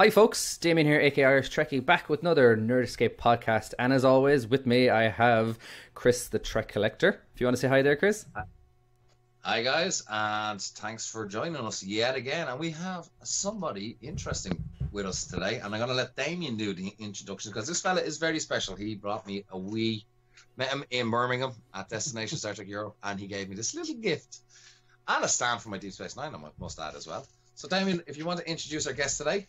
Hi, folks. Damien here, aka Irish Trekkie, back with another Nerd Escape podcast. And as always, with me, I have Chris, the Trek Collector. If you want to say hi there, Chris. Hi, guys, and thanks for joining us yet again. And we have somebody interesting with us today. And I'm going to let Damien do the introduction because this fella is very special. He brought me a wee, met him in Birmingham at Destination Star Trek Europe, and he gave me this little gift and a stand for my Deep Space Nine, I must add as well. So, Damien, if you want to introduce our guest today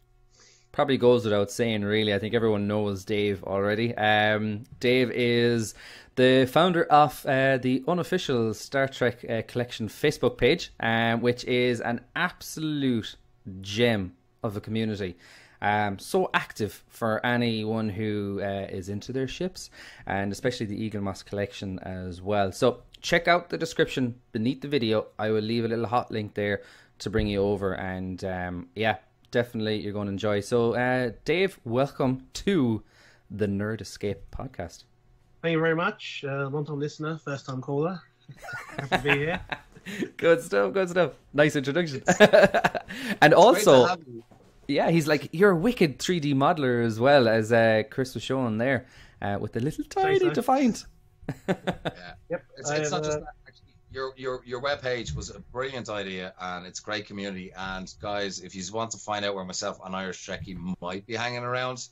probably goes without saying, really. I think everyone knows Dave already. Um, Dave is the founder of uh, the unofficial Star Trek uh, Collection Facebook page, um, which is an absolute gem of a community. Um, so active for anyone who uh, is into their ships, and especially the Eaglemoss collection as well. So check out the description beneath the video. I will leave a little hot link there to bring you over, and um, yeah, definitely you're going to enjoy. So, uh, Dave, welcome to the Nerd Escape podcast. Thank you very much. Uh, long time listener, first time caller. Happy to be here. good stuff, good stuff. Nice introduction. and also, yeah, he's like, you're a wicked 3D modeler as well, as uh, Chris was showing there, uh, with the little tiny so. defiant. yeah. Yep. It's, it's not just uh, that your your your webpage was a brilliant idea and it's great community. And guys, if you want to find out where myself and Irish Trekkie might be hanging around,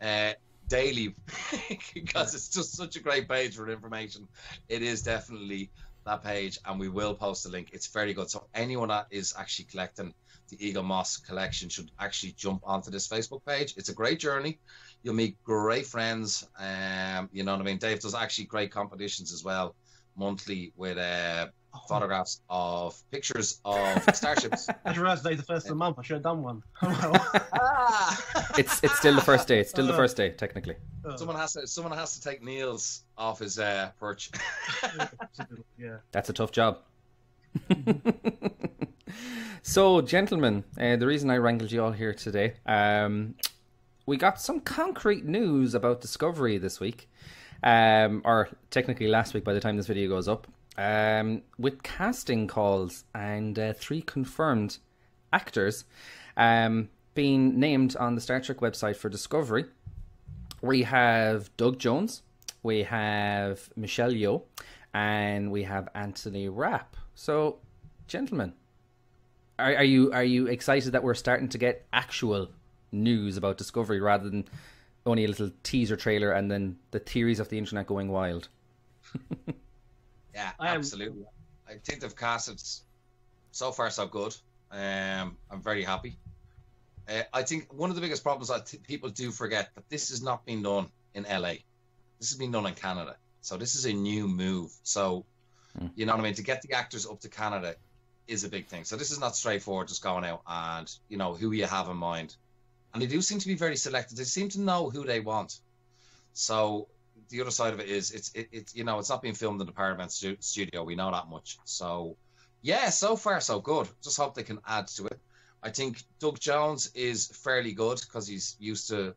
uh, daily because it's just such a great page for information. It is definitely that page, and we will post a link. It's very good. So anyone that is actually collecting the Eaglemoss collection should actually jump onto this Facebook page. It's a great journey. You'll meet great friends. Um, you know what I mean. Dave does actually great competitions as well monthly with uh, oh. photographs of pictures of starships. I just realized today's the first of the month. I should have done one. it's it's still the first day. It's still the uh, first day technically. Uh. someone has to someone has to take Niels off his uh, perch. yeah, that's a tough job. so, gentlemen, uh, the reason I wrangled you all here today, um, we got some concrete news about Discovery this week um, or technically last week by the time this video goes up, um, with casting calls and uh, three confirmed actors um, being named on the Star Trek website for Discovery. We have Doug Jones, we have Michelle Yeoh, and we have Anthony Rapp. So, gentlemen, are, are you are you excited that we're starting to get actual news about Discovery rather than only a little teaser trailer and then the theories of the internet going wild. yeah, absolutely. I think they've casted so far so good. Um, I'm very happy. Uh, I think one of the biggest problems that t- people do forget that this has not been done in LA. This has been done in Canada. So this is a new move. So, mm. you know what I mean? To get the actors up to Canada is a big thing. So this is not straightforward just going out and, you know, who you have in mind and they do seem to be very selective. They seem to know who they want. So the other side of it is it's it, it's you know it's not being filmed in the Paramount studio. We know that much. So yeah, so far so good. Just hope they can add to it. I think Doug Jones is fairly good because he's used to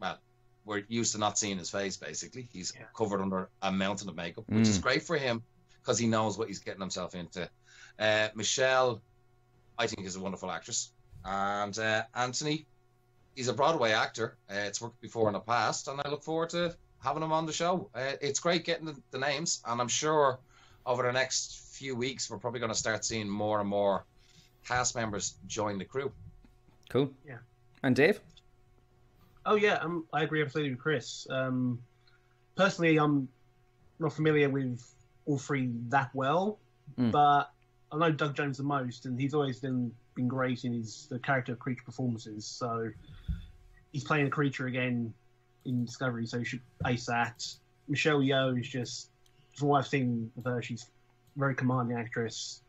well we're used to not seeing his face basically. He's yeah. covered under a mountain of makeup, which mm. is great for him because he knows what he's getting himself into. Uh, Michelle, I think, is a wonderful actress, and uh, Anthony he's a Broadway actor. Uh, it's worked before in the past, and I look forward to having him on the show. Uh, it's great getting the, the, names, and I'm sure over the next few weeks we're probably going to start seeing more and more cast members join the crew. Cool. Yeah. And Dave? Oh yeah, um, I agree absolutely with Chris. Um, personally, I'm not familiar with all three that well, mm. but I know Doug Jones the most, and he's always been been great in his the character creature performances. So he's playing a creature again in Discovery, so he should ace that. Michelle Yeoh is just, from what I've seen of her, she's a very commanding actress.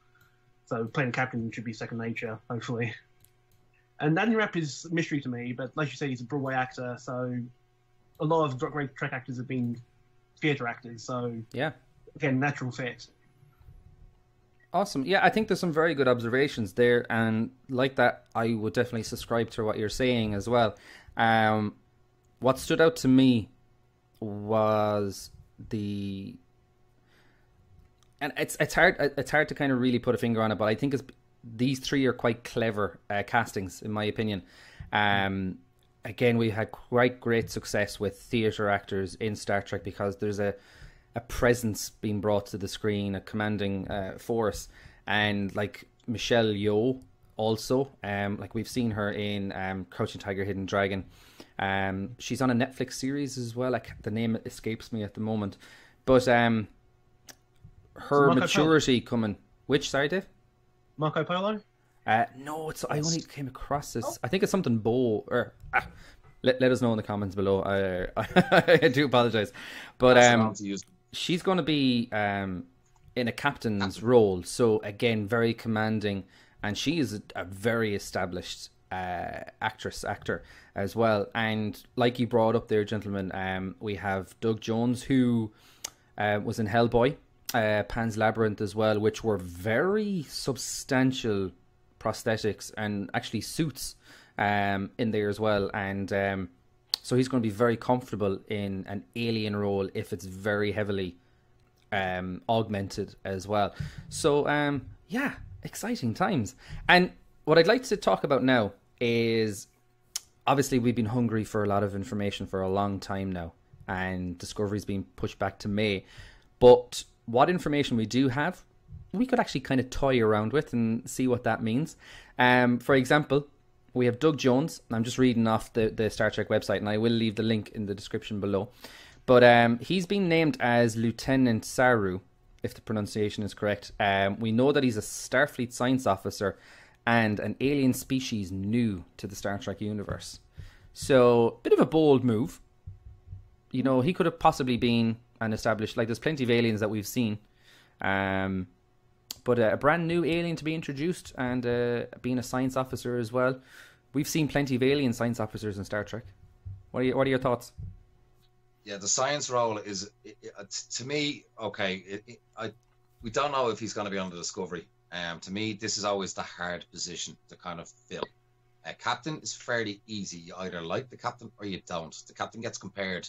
So playing a captain should be second nature, hopefully. And Andy Rapp is a mystery to me, but like you say, he's a Broadway actor, so a lot of great Trek actors have been theatre actors. So yeah, again, natural fit. Awesome. Yeah, I think there's some very good observations there, and like that, I would definitely subscribe to what you're saying as well. Um, what stood out to me was the, and it's it's hard it's hard to kind of really put a finger on it, but I think it's these three are quite clever uh, castings in my opinion. Um, again, we had quite great success with theatre actors in Star Trek because there's a a presence being brought to the screen, a commanding uh, force, and like Michelle Yeoh also, um, like we've seen her in um, Crouching Tiger, Hidden Dragon. Um, she's on a Netflix series as well. Like the name escapes me at the moment, but um, her maturity Polo? coming. Which sorry, Dave? Marco Polo. Uh, no, it's I only came across this. Oh. I think it's something Bo or ah, let, let us know in the comments below. I I, I do apologize, but um, she's going to be um in a captain's role. So again, very commanding, and she is a, a very established uh, actress actor as well. And like you brought up there, gentlemen, um, we have Doug Jones who uh, was in Hellboy, uh, Pan's Labyrinth as well, which were very substantial prosthetics and actually suits um, in there as well. And um, so he's going to be very comfortable in an alien role if it's very heavily um, augmented as well. So um, yeah, exciting times. And what I'd like to talk about now is obviously we've been hungry for a lot of information for a long time now, and Discovery's been pushed back to May. But what information we do have, we could actually kind of toy around with and see what that means. Um, for example, we have Doug Jones. And I'm just reading off the, the Star Trek website, and I will leave the link in the description below. But um, he's been named as Lieutenant Saru, if the pronunciation is correct. Um, we know that he's a Starfleet science officer and an alien species new to the Star Trek universe. So, bit of a bold move. You know, he could have possibly been an established, like, there's plenty of aliens that we've seen. Um, but uh, a brand new alien to be introduced and uh, being a science officer as well. We've seen plenty of alien science officers in Star Trek. What are, you, what are your thoughts? Yeah, the science role is, to me, okay. It, it, I, we don't know if he's going to be on the Discovery. Um, to me, this is always the hard position to kind of fill. A captain is fairly easy. You either like the captain or you don't. The captain gets compared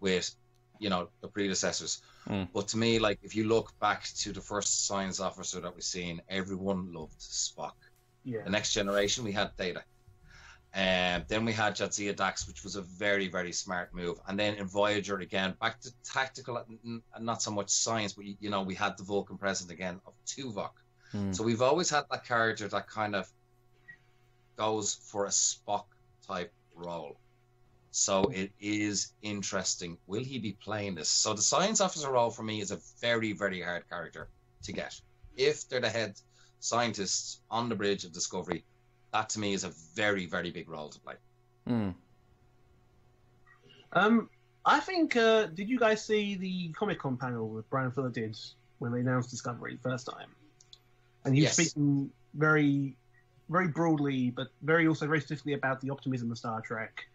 with, you know, the predecessors. Mm. But to me, like if you look back to the first science officer that we've seen, everyone loved Spock. Yeah. The next generation, we had Data. And um, then we had Jadzia Dax, which was a very, very smart move. And then in Voyager again, back to tactical and not so much science, but you know, we had the Vulcan present again of Tuvok. Mm. So we've always had that character that kind of goes for a Spock type role. So it is interesting. Will he be playing this? So the science officer role for me is a very, very hard character to get. If they're the head scientists on the bridge of Discovery, that to me is a very, very big role to play. Mm. Um, I think. Uh, did you guys see the Comic Con panel that Bryan Fuller did when they announced Discovery first time? and he was yes. speaking very, very broadly, but very also very specifically about the optimism of Star Trek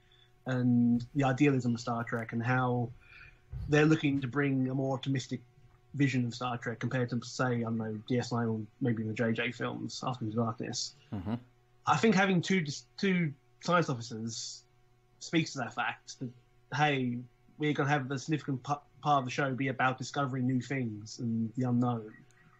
and the idealism of Star Trek and how they're looking to bring a more optimistic vision of Star Trek compared to, say, I don't know, DS9 or maybe the JJ films, After the Darkness. Mm-hmm. I think having two two science officers speaks to that fact that hey, we're going to have the significant part of the show be about discovering new things and the unknown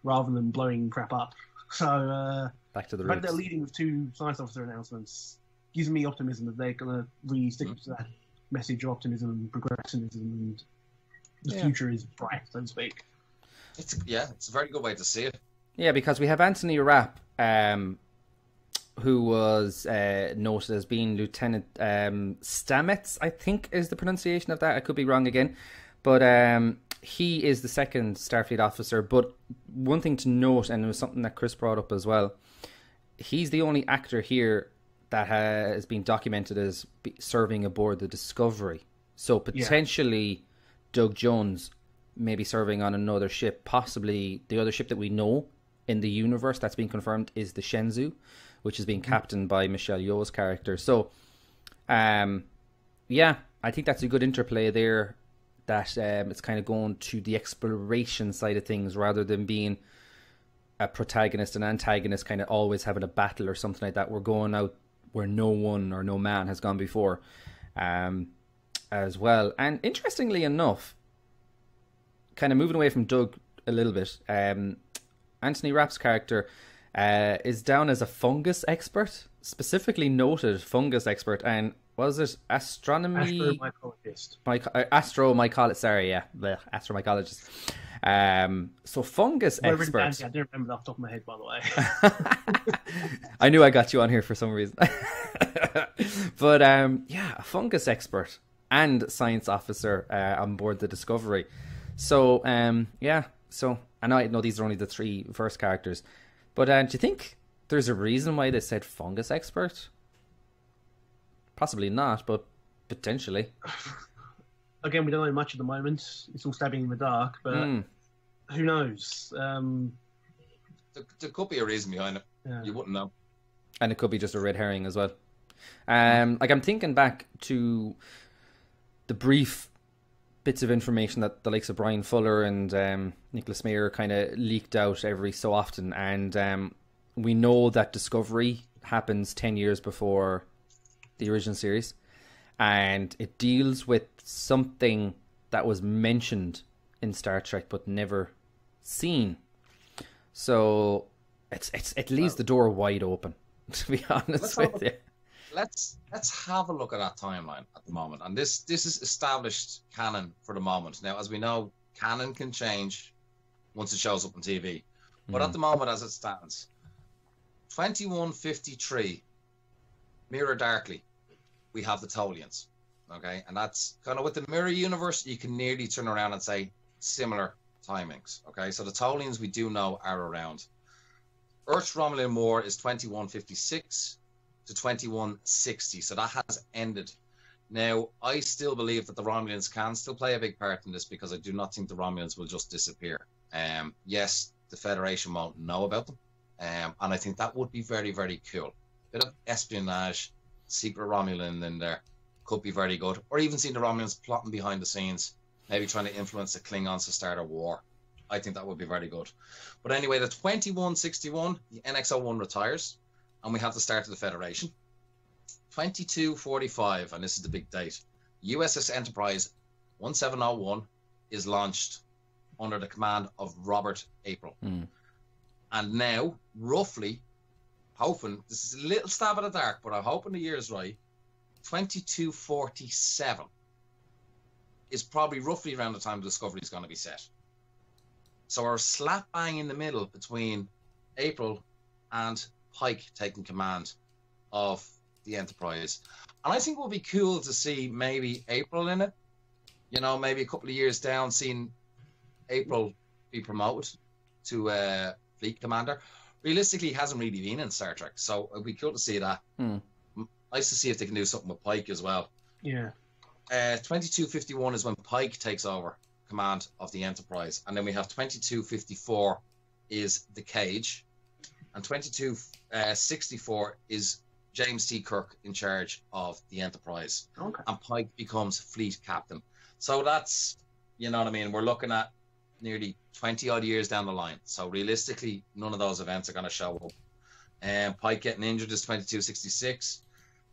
rather than blowing crap up. So uh, back to the, the fact they're leading with two science officer announcements gives me optimism that they're going to really stick mm-hmm. to that message of optimism and progressivism, and the yeah. future is bright, so to speak. It's yeah, it's a very good way to see it. Yeah, because we have Anthony Rapp, um, who was uh, noted as being Lieutenant um, Stamets, I think is the pronunciation of that. I could be wrong again, but um, he is the second Starfleet officer. But one thing to note, and it was something that Chris brought up as well, he's the only actor here that has been documented as serving aboard the Discovery. So potentially, yeah. Doug Jones may be serving on another ship. Possibly the other ship that we know in the universe that's been confirmed is the Shenzhou, which is being mm-hmm. captained by Michelle Yeoh's character. So, um, yeah, I think that's a good interplay there that um, it's kind of going to the exploration side of things rather than being a protagonist and antagonist kind of always having a battle or something like that. We're going out where no one or no man has gone before um, as well. And interestingly enough, kind of moving away from Doug a little bit, um, Anthony Rapp's character uh, is down as a fungus expert, specifically noted fungus expert. And was it astronomy? Astromycologist. My, uh, astromycologist. Sorry, yeah, the astromycologist. Um, so fungus Well, expert. written down, I don't remember that off the top of my head, by the way. I knew I got you on here for some reason. but um, yeah, a fungus expert and science officer uh, on board the Discovery. So um, yeah, so and I know these are only the three first characters, but uh, do you think there's a reason why they said fungus expert? Possibly not, but potentially. Again, we don't know much at the moment. It's all stabbing in the dark, but Mm. who knows? Um, There, there could be a reason behind it. yeah. You wouldn't know. and it could be just a red herring as well. Um, like I'm thinking back to the brief bits of information that the likes of Bryan Fuller and um, Nicholas Meyer kind of leaked out every so often, and um, we know that Discovery happens ten years before the original series, and it deals with something that was mentioned in Star Trek but never seen. So it's it's it leaves the door wide open. To be honest Let's with you. Let's let's have a look at that timeline at the moment. And this this is established canon for the moment. Now, as we know, canon can change once it shows up on TV. But at mm. the moment, as it stands, 2153, Mirror Darkly, we have the Tholians. Okay, and that's kind of with the Mirror Universe, you can nearly turn around and say similar timings. Okay, so the Tholians we do know are around. Earth's Romulan War is 2156 to 2160, so that has ended. Now, I still believe that the Romulans can still play a big part in this because I do not think the Romulans will just disappear. Um, yes, the Federation won't know about them, um, and I think that would be very, very cool. Bit of espionage, secret Romulan in there could be very good, or even seeing the Romulans plotting behind the scenes, maybe trying to influence the Klingons to start a war. I think that would be very good. But anyway, the 2161, the NX01 retires, and we have the start of the Federation. 2245, and this is the big date. USS Enterprise 1701 is launched under the command of Robert April. Hmm. And now, roughly, hoping this is a little stab in the dark, but I'm hoping the year is right. 2247 is probably roughly around the time the Discovery is going to be set. So we're slap bang in the middle between April and Pike taking command of the Enterprise. And I think it would be cool to see maybe April in it. You know, maybe a couple of years down, seeing April be promoted to uh, fleet commander. Realistically, he hasn't really been in Star Trek, so it'd be cool to see that. Hmm. Nice to see if they can do something with Pike as well. Yeah. Uh, 2251 is when Pike takes over command of the Enterprise, and then we have 2254 is the Cage, and 2264 is James T. Kirk in charge of the Enterprise, Okay. and Pike becomes fleet captain. So that's you know what I mean. We're looking at nearly 20 odd years down the line. So realistically, none of those events are going to show up. Um, Pike getting injured is 2266.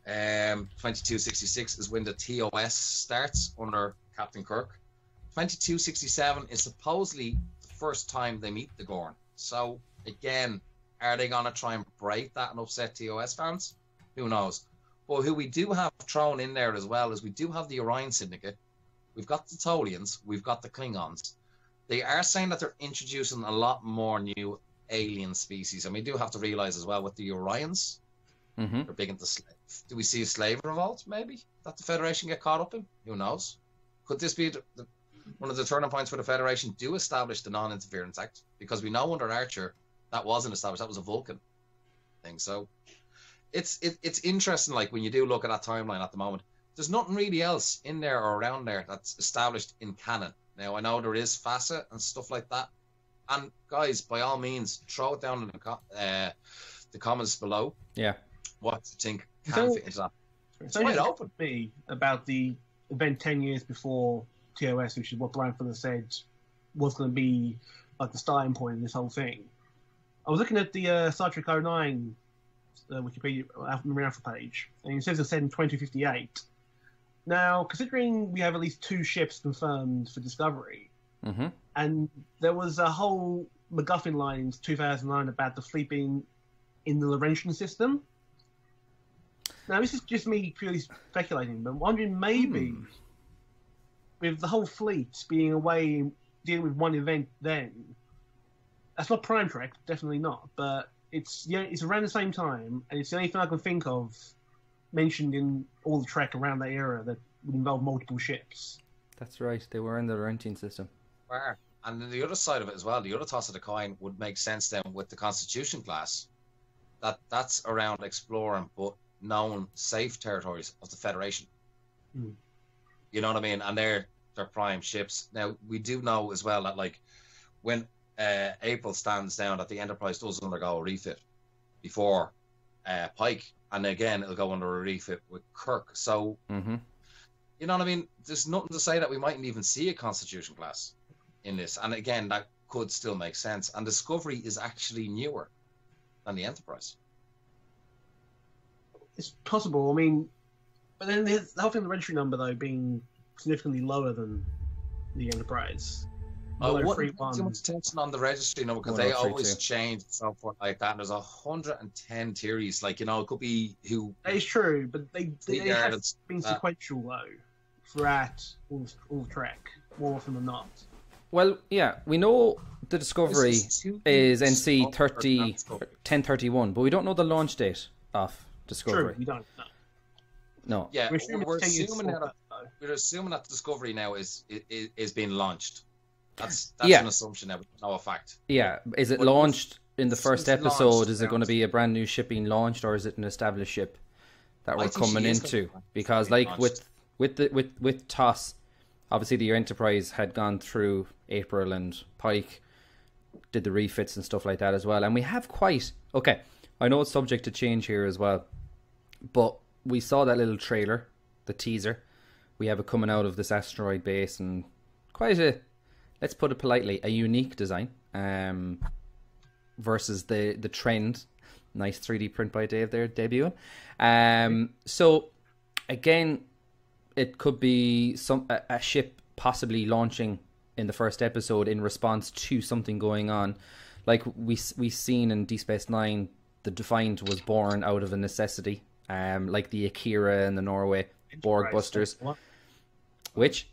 Um, 2266 is when the TOS starts under Captain Kirk. 2267 is supposedly the first time they meet the Gorn. So again, are they going to try and break that and upset TOS fans? Who knows? But who we do have thrown in there as well is we do have the Orion Syndicate. We've got the Tholians. We've got the Klingons. They are saying that they're introducing a lot more new alien species, and we do have to realize as well with the Orions, hmm they're big into slave. Do we see a slave revolt maybe that the Federation get caught up in? Who knows? Could this be the, the, one of the turning points for the Federation? Do establish the Non-Interference Act because we know under Archer that wasn't established. That was a Vulcan thing. So it's it, it's interesting. Like when you do look at that timeline at the moment, there's nothing really else in there or around there that's established in canon. Now I know there is facet and stuff like that. And guys, by all means, throw it down in the co- uh, the comments below. Yeah. What you think can So- fit into that? It's wide only open. me about the event 10 years before TOS, which is what Bryan Fuller said was going to be like the starting point of this whole thing. I was looking at the uh, Star Trek 09 uh, Wikipedia Alpha Memory Alpha page, and it says it's set in 2058. Now, considering we have at least two ships confirmed for Discovery, hmm and there was a whole MacGuffin line in 2009 about the fleet being in the Laurentian system. Now this is just me purely speculating, but I'm wondering maybe hmm. with the whole fleet being away dealing with one event, then that's not Prime Trek, definitely not. But it's yeah, it's around the same time, and it's the only thing I can think of mentioned in all the Trek around that era that would involve multiple ships. That's right. They were in the Laurentian system. Where? And then the other side of it as well, the other toss of the coin would make sense then with the Constitution class. That that's around exploring but known safe territories of the Federation. Mm. You know what I mean? And they're they're prime ships. Now we do know as well that like when uh, April stands down, that the Enterprise does undergo a refit before uh, Pike, and again it'll go under a refit with Kirk. So mm-hmm. you know what I mean? There's nothing to say that we mightn't even see a Constitution class in this, and again that could still make sense. And Discovery is actually newer than the Enterprise. It's possible. I mean, but then the whole thing, the registry number though being significantly lower than the Enterprise. I wouldn't put too much attention on the registry number because they always change and so forth like that. And there's a hundred and ten theories, like you know, it could be who. That is true, but they they, they have been sequential though throughout all all Trek more often than not. Well, yeah, we know the Discovery is, is NC 30, 1031, but we don't know the launch date of Discovery. True, we don't. know. No. Yeah, we're, we're assuming that we're assuming that Discovery now is is, is being launched. That's that's yeah. an assumption now, no a fact. Yeah, is it but launched in the first episode? Is it going to be a brand new ship being launched, or is it an established ship that we're coming into? Because like launched. with with the with with TOS, obviously the Enterprise had gone through April and Pike did the refits and stuff like that as well, and we have quite okay. I know it's subject to change here as well, but we saw that little trailer, the teaser. We have it coming out of this asteroid base and quite a, let's put it politely, a unique design um, versus the the trend. Nice 3D print by Dave there debuting. Um, so again, it could be some a, a ship possibly launching in the first episode in response to something going on. Like we we seen in D Space Nine, the Defiant was born out of a necessity um, like the Akira and the Norway Borg Busters. Which?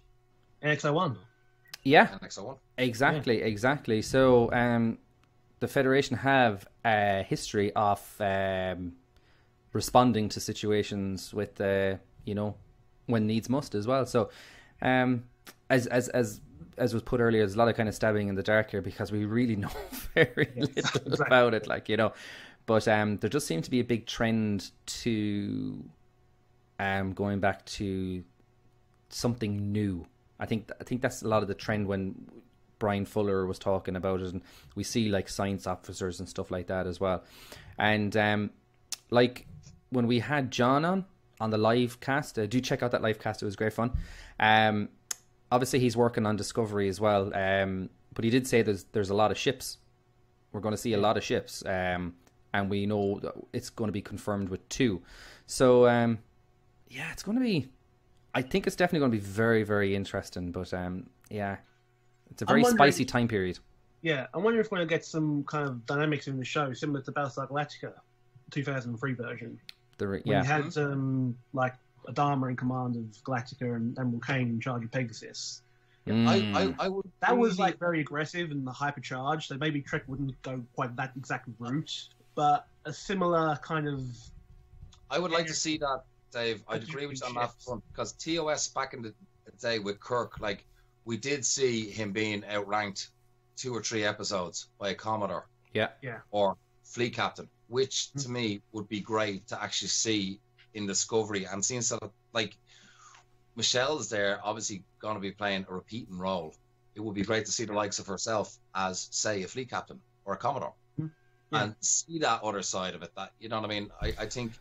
NX-01. Yeah. NX-01. Exactly, yeah. exactly. So um, the Federation have a history of um, responding to situations with, uh, you know, when needs must as well. So, um, as as as as was put earlier, there's a lot of kind of stabbing in the dark here because we really know very little exactly. about it. Like you know, but um, there does seem to be a big trend to um, going back to something new. I think I think that's a lot of the trend when Bryan Fuller was talking about it, and we see like science officers and stuff like that as well. And um, like when we had John on on the live cast, uh, do check out that live cast; it was great fun. Um, obviously, he's working on Discovery as well, um, but he did say there's there's a lot of ships. We're going to see a lot of ships. Um, and we know it's going to be confirmed with two. So um, yeah, it's going to be. I think it's definitely going to be very very interesting. But um, yeah, it's a very spicy time period. Yeah, I wonder if we're going to get some kind of dynamics in the show similar to Battlestar Galactica, 2003 version. The re- yeah, when you had um, like Adama in command of Galactica and Admiral Cain in charge of Pegasus. Mm. I, I, I, would. That was like very aggressive and hypercharged. So maybe Trek wouldn't go quite that exact route but a similar kind of. I would like to see that, Dave. I'd agree with you on that front because TOS back in the day with Kirk, like we did see him being outranked two or three episodes by a Commodore. Yeah. Yeah. Or fleet captain, which mm-hmm. to me would be great to actually see in Discovery and seeing sort of like Michelle's there, obviously going to be playing a repeating role. It would be great to see the likes of herself as, say, a fleet captain or a Commodore yeah. and see that other side of it. That you know what I mean. I, I think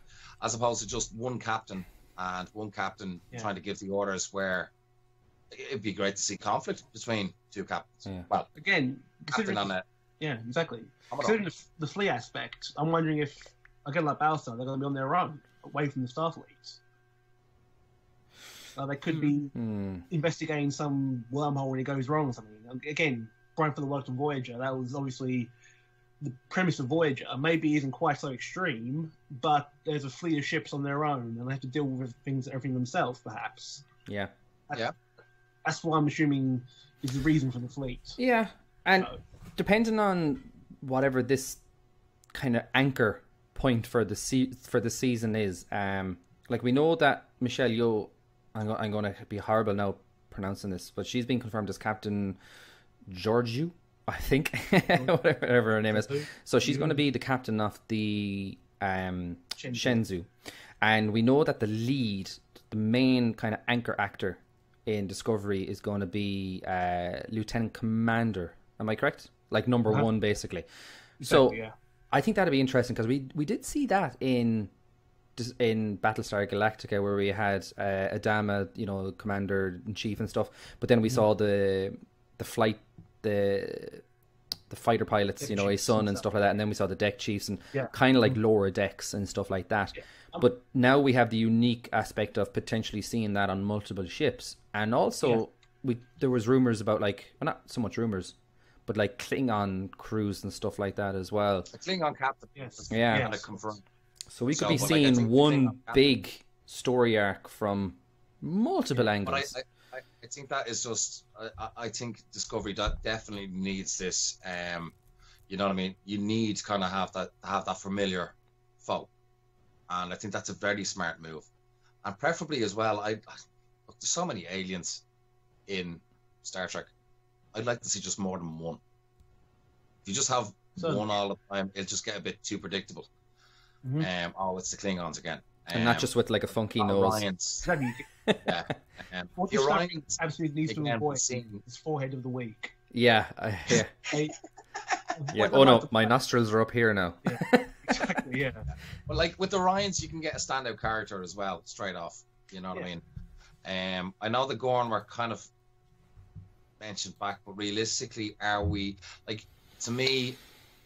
as opposed to just one captain and one captain yeah. trying to give the orders, where it'd be great to see conflict between two captains. Yeah. Well, again, captain on it. Yeah, exactly. Considering the, the fleet aspect, I'm wondering if again like Battlestar, they're going to be on their own, away from the Starfleet. Uh, they could be mm. investigating some wormhole when it goes wrong or something. Again, Bryan the worked on Voyager. That was obviously the premise of Voyager maybe isn't quite so extreme, but there's a fleet of ships on their own, and they have to deal with things, everything themselves, perhaps. Yeah. That's, Yeah. That's what I'm assuming is the reason for the fleet. Yeah, and So- depending on whatever this kind of anchor point for the se- for the season is, um, like we know that Michelle Yeoh, I'm, go- I'm going to be horrible now pronouncing this, but she's been confirmed as Captain Georgiou, I think, whatever, her name is. So she's going to be the captain of the um, Shenzhou. Shenzhou, and we know that the lead, the main kind of anchor actor in Discovery is going to be uh, Lieutenant Commander. Am I correct? Like number Uh-huh. one, basically. So yeah. I think that'd be interesting because we we did see that in in Battlestar Galactica where we had uh, Adama, you know, commander in chief and stuff. But then we Mm. saw the the flight the the fighter pilots, Deck you know, his son and and stuff. stuff like that, and then we saw the deck chiefs and Yeah. kind of like lower decks and stuff like that. Um, But now we have the unique aspect of potentially seeing that on multiple ships, and also Yeah. we there was rumors about like well, not so much rumors, but like Klingon crews and stuff like that as well. A Klingon captain. Yes. Yeah. Kind of Yes. confirmed. So we could So, be but, like, seeing one big story arc from multiple But I, angles. I, think that is just. I, I- think Discovery that definitely needs this. Um, you know what I mean? You need to kind of have that have that familiar foe, and I think that's a very smart move, and preferably as well. I, I look, there's so many aliens in Star Trek. I'd like to see just more than one. If you just have So- one all the time, it'll just get a bit too predictable. Mhm. Um, oh, it's the Klingons again, and not just with like a funky nose. Orions. Exactly. Yeah, um, What the Orions absolutely needs to again, avoid is forehead of the week. Yeah, I- yeah, They- yeah. Oh no, my nostrils are up here now. Exactly, yeah. But like with the Ryans, you can get a standout character as well, straight off. You know what I mean? Um, I know the Gorn were kind of mentioned back, but realistically, are we like? To me,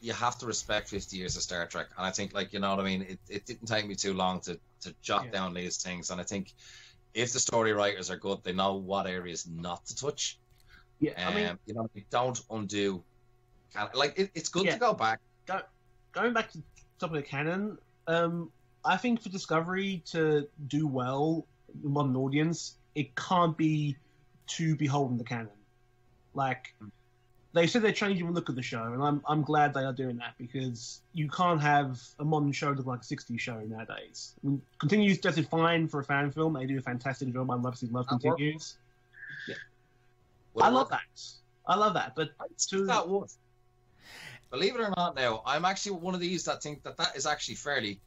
you have to respect 50 years of Star Trek, and I think like you know what I mean. It, it didn't take me too long to to jot Yeah. down these things, and I think if the story writers are good, they know what areas not to touch. Yeah, Um, I mean, you know, don't undo. Can, like it, it's good Yeah. to go back. go, going back to top of the canon, um, I think for Discovery to do well, the modern audience, it can't be too beholden to canon. Like they said, they're changing the look of the show, and I'm I'm glad they are doing that because you can't have a modern show look like a '60s show nowadays. I mean, continues does it fine for a fan film. They do a fantastic job. I love to see love That works. continues. Would I love that. I love that, but I to- that would. Believe it or not, now I'm actually one of these that think that that is actually fairly.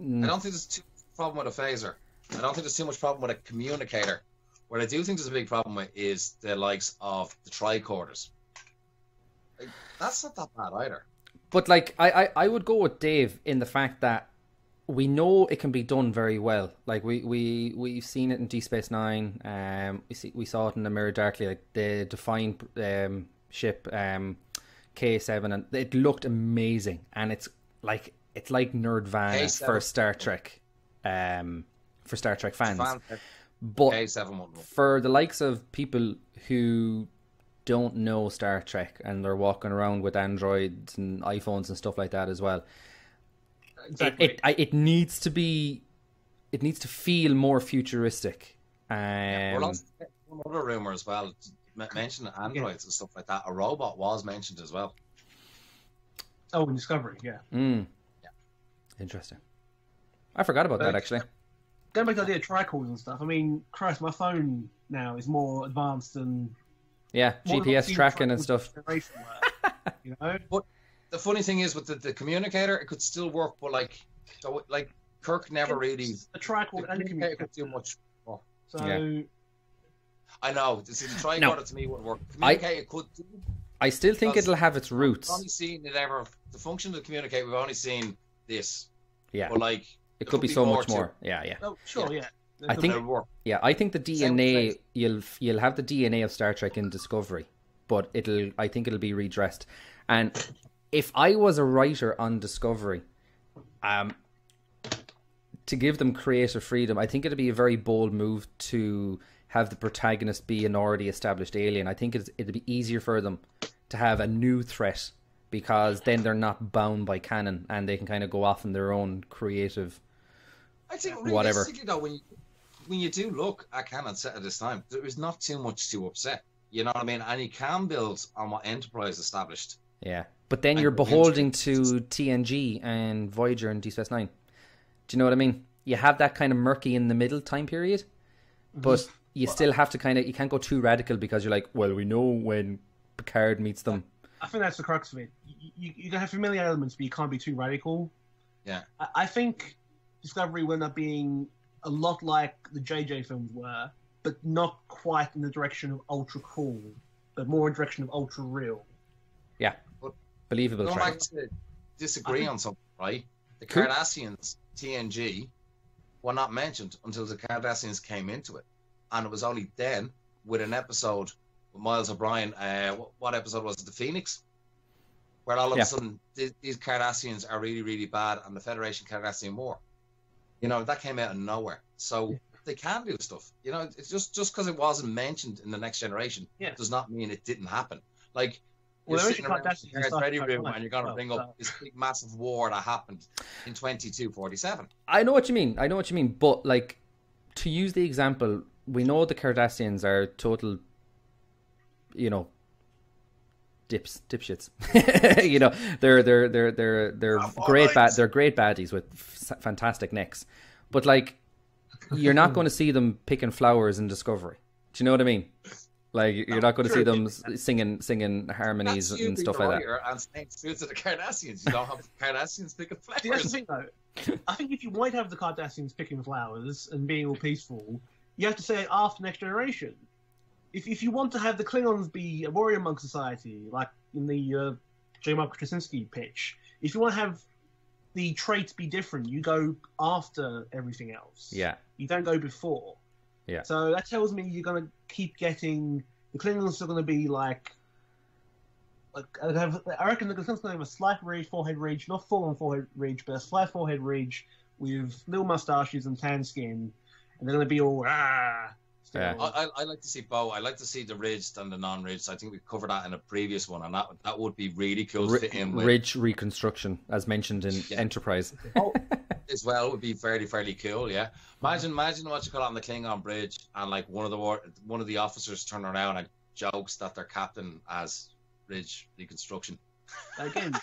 Mm, I don't think there's too much problem with a phaser. I don't think there's too much problem with a communicator. What I do think there's a big problem with is the likes of the tricorders. Like, that's not that bad either. But like, I, I I would go with Dave in the fact that we know it can be done very well. Like we we we've seen it in D Space Nine. Um, we see we saw it in the Mirror Darkly, like the Defiant um ship um K seven, and it looked amazing. And it's like it's like Nerdvana K7. for Star Trek, um, for Star Trek fans. Fan- But K711. for the likes of people who don't know Star Trek and they're walking around with Androids and iPhones and stuff like that as well, exactly. it it, I, it needs to be, it needs to feel more futuristic. Um, Well, also, one other rumor as well. m- Mentioned androids and stuff like that. A robot was mentioned as well. oh, in Discovery, yeah. mm. Yeah. Interesting. I forgot about that actually. going back to the idea of tricals and stuff, I mean, Christ, my phone now is more advanced than Yeah, more GPS tracking and stuff. you know, But The funny thing is with the, the communicator, it could still work, but like, so, like Kirk never really. a trical The and a communicator could do much. more. So Yeah. I know. See, the tricorder No. to me wouldn't work. I- Communicator could do. I still think it'll have its We've roots. only seen it ever. The function to communicate, we've only seen this. Yeah, But like, it could be so much more. Yeah, yeah. oh, sure, yeah. I think- Yeah, I think the DNA you'll you'll have the DNA of Star Trek in Discovery, but it'll I think it'll be redressed. And if I was a writer on Discovery, um, to give them creative freedom, I think it'd be a very bold move to have the protagonist be an already established alien. I think it's, it'd be easier for them to have a new threat because then they're not bound by canon and they can kind of go off in their own creative. I think whatever. Though, when you, when you do look at canon set at this time, there is not too much to upset. You know what I mean? And you can build on what Enterprise established. Yeah, but then you're beholden to TNG and Voyager and Deep Space Nine. Do you know what I mean? You have that kind of murky in the middle time period, mm-hmm. but you still have to kind of you can't go too radical because you're like, well, we know when Picard meets them. I think that's the crux of it. You, you, you can have familiar elements, but you can't be too radical. Yeah. I, I think Discovery will end up being a lot like the JJ films were, but not quite in the direction of ultra cool, but more in the direction of ultra real. Yeah. But Believable. Going back to disagree think... on something, right? The Cardassians, TNG, were not mentioned until the Cardassians came into it. And it was only then, with an episode with Miles O'Brien. Uh, what, what, episode was it? The Phoenix, where all of yeah. a sudden these, these Cardassians are really, really bad, and the Federation Cardassian War. You know that came out of nowhere. So they can do stuff. You know, it's just just because it wasn't mentioned in the next generation yeah. does not mean it didn't happen. Like well, you're sitting around the ready room and you're going to bring up this big massive war that happened in 2247. I know what you mean. I know what you mean. But like to use the example, we know the Cardassians are total you know dips dipshits. you know, they're they're they're they're they're great bad they're great baddies with f- fantastic necks. But like you're not going to see them picking flowers in Discovery. Do you know what I mean? Like you're not going to see them singing singing harmonies and stuff like that. And saying to the Cardassians, you don't have Cardassians picking flowers. See, that's the thing, though. I think if you might have the Cardassians picking flowers and being all peaceful, you have to say it after Next Generation if if you want to have the Klingons be a warrior monk society, like in the uh, J. Mark Straczynski pitch, if you want to have the traits be different, you go after everything else. Yeah. You don't go before. Yeah. So that tells me you're going to keep getting the Klingons are going to be like. Like, I reckon the Klingons going to have a slight ridge, forehead ridge, not full on forehead ridge, but a slight forehead ridge with little mustaches and tan skin, and they're going to be all ah, yeah. I, I like to see both. I like to see the ridged and the non-ridged. I think we covered that in a previous one, and that that would be really cool to fit in with. Ridge reconstruction, as mentioned in yeah. Enterprise. oh, as well would be fairly fairly cool. Yeah, imagine imagine what you call on the Klingon bridge, and like one of the one of the officers turn around and jokes that their captain as Ridge reconstruction. Again,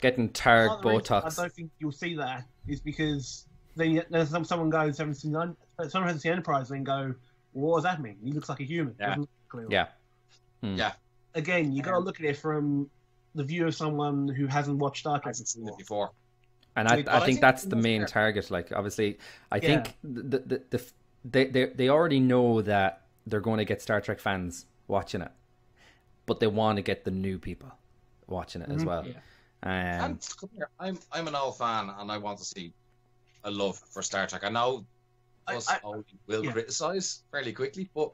getting tired Botox. I don't think you'll see that is because then some someone goes haven't seen someone has the Enterprise and go what does that mean? He looks like a human. Yeah. Yeah. Hmm. Yeah. Again, you got to look at it from the view of someone who hasn't watched Star Trek before. before. And I, I, think, I think that's the main target. Like, obviously, I yeah. think the, the, the, they, they, they already know that they're going to get Star Trek fans watching it, but they want to get the new people watching it mm-hmm. as well. Yeah. Um, and come here, I'm I'm an old fan, and I want to see a love for Star Trek. I know us I, I, will yeah. criticize fairly quickly. But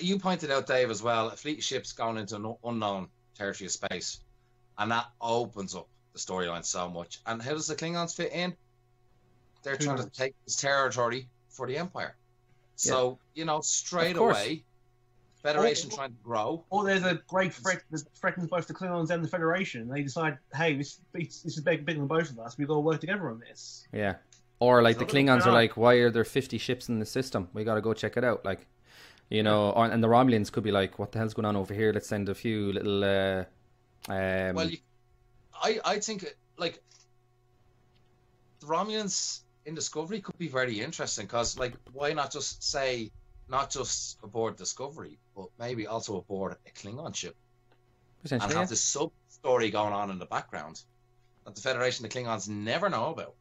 you pointed out, Dave, as well, a fleet ship's gone into an unknown territory of space, and that opens up the storyline so much. And how does the Klingons fit in? They're Who trying knows? to take this territory for the Empire. So yeah. you know, straight away, Federation or, trying to grow. Or there's a great threat that threatens both the Klingons and the Federation. They decide, hey, this this is big, bigger than both of us. We've got to work together on this. Yeah. Or like the Klingons are like, why are there 50 ships in the system? We got to go check it out. Like, you know, or, and the Romulans could be like, what the hell's going on over here? Let's send a few little. Uh, um... Well, you, I I think like the Romulans in Discovery could be very interesting because like why not just say not just aboard Discovery, but maybe also aboard a Klingon ship and have yeah. this sub story going on in the background that the Federation, the Klingons, never know about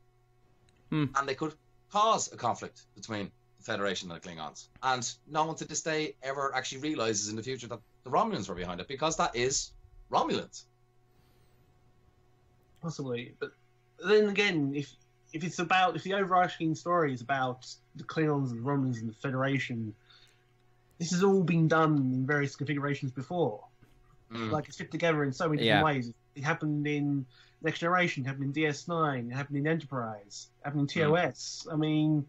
mm. and they could cause a conflict between the Federation and the Klingons. And no one to this day ever actually realizes in the future that the Romulans were behind it because that is Romulans. Possibly, but then again, if if it's about if the overarching story is about the Klingons and the Romulans and the Federation, this has all been done in various configurations before. Mm. Like it's fit together in so many different yeah. ways. It happened in Next Generation, happened in DS9, happened in Enterprise, happened in TOS. I mean,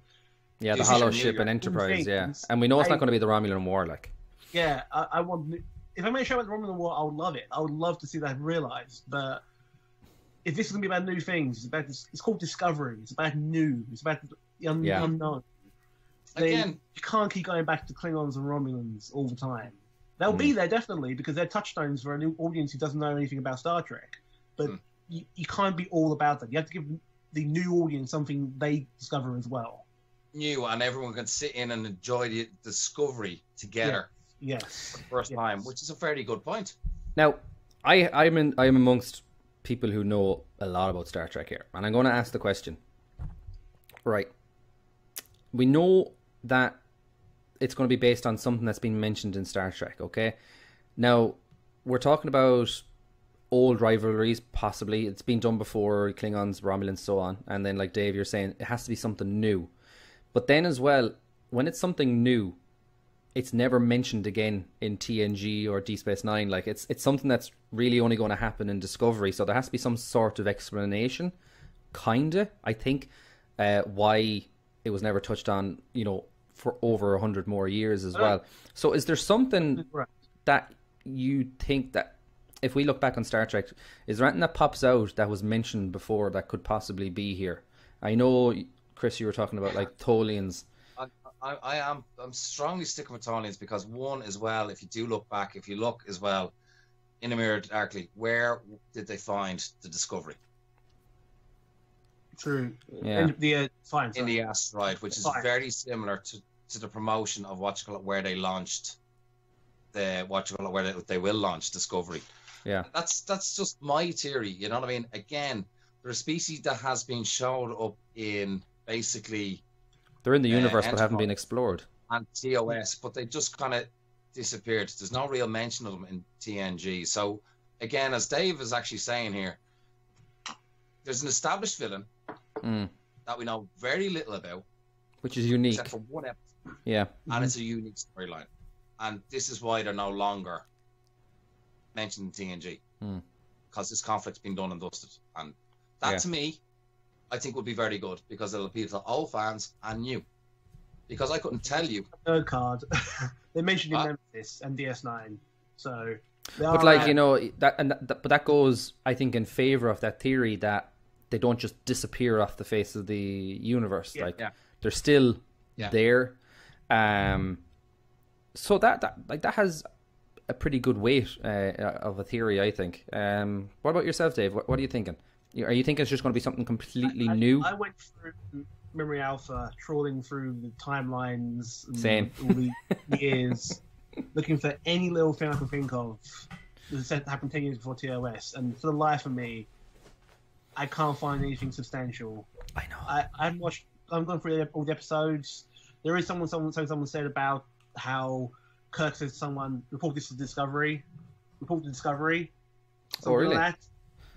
yeah, the Hollow Ship and Enterprise, yeah, and we know it's not going to be the Romulan War, like. Yeah, I, I want if I made a show about the Romulan War, I would love it. I would love to see that realized. But if this is gonna be about new things, it's about this, it's called discovery. It's about new. It's about the un- Yeah. unknown. Again- you can't keep going back to Klingons and Romulans all the time. They'll Mm. be there definitely because they're touchstones for a new audience who doesn't know anything about Star Trek. But Mm. You, you can't be all about them. You have to give the new audience something they discover as well. New and everyone can sit in and enjoy the discovery together Yes. for the first Yes. time, which is a very good point. Now, I I'm in I'm amongst people who know a lot about Star Trek here, and I'm going to ask the question. Right, we know that it's going to be based on something that's been mentioned in Star Trek. Okay, now we're talking about old rivalries, possibly. It's been done before, Klingons, Romulans, so on. And then, like Dave, you're saying it has to be something new. But then as well, when it's something new, it's never mentioned again in TNG or Deep Space Nine. Like it's it's something that's really only going to happen in Discovery. So there has to be some sort of explanation, kinda. I think uh, why it was never touched on. You know, for over a hundred more years as well. So is there something that you think that if we look back on Star Trek, is there anything that pops out that was mentioned before that could possibly be here? I know, Chris, you were talking about like Tholians. I, I, I am I'm strongly sticking with Tholians because one as well, if you do look back, if you look as well in a mirror darkly, where did they find the discovery? True. Yeah. And the uh, fine. In the asteroid, which is Fine. very similar to, to the promotion of what you call it, where they launched the what you call it, where they, they will launch Discovery. Yeah. That's that's just my theory. You know what I mean? Again, they're a species that has been shown up in basically They're in the Uh, universe but haven't been explored. and TOS, but they just kind of disappeared. There's no real mention of them in TNG. So again, as Dave is actually saying here, there's an established villain Mm. that we know very little about, Which is unique. except for one episode, Yeah. and it's a unique storyline. And this is why they're no longer mentioned in TNG, Hmm. because this conflict's been done and dusted. And that Yeah. to me, I think would be very good because it'll appeal to old fans and new. Because I couldn't tell you third card. they mentioned in. Memphis and DS9. So, But are, like you know that and that, but that goes I think in favor of that theory that they don't just disappear off the face of the universe. Yeah. like Yeah. they're still Yeah. there. Um. So that that like that has a pretty good weight uh, of a theory, I think. Um. What about yourself, Dave? What, what are you thinking? Are you thinking it's just going to be something completely I, new? I went through Memory Alpha, trawling through the timelines, and Same. all the years, looking for any little thing I can think of that happened ten years before TOS, and for the life of me, I can't find anything substantial. I know. I, I've watched. I'm going through all the episodes. There is someone, someone, someone said about how Kirk says someone report this to Discovery, report to Discovery, oh, something Oh, really? like that.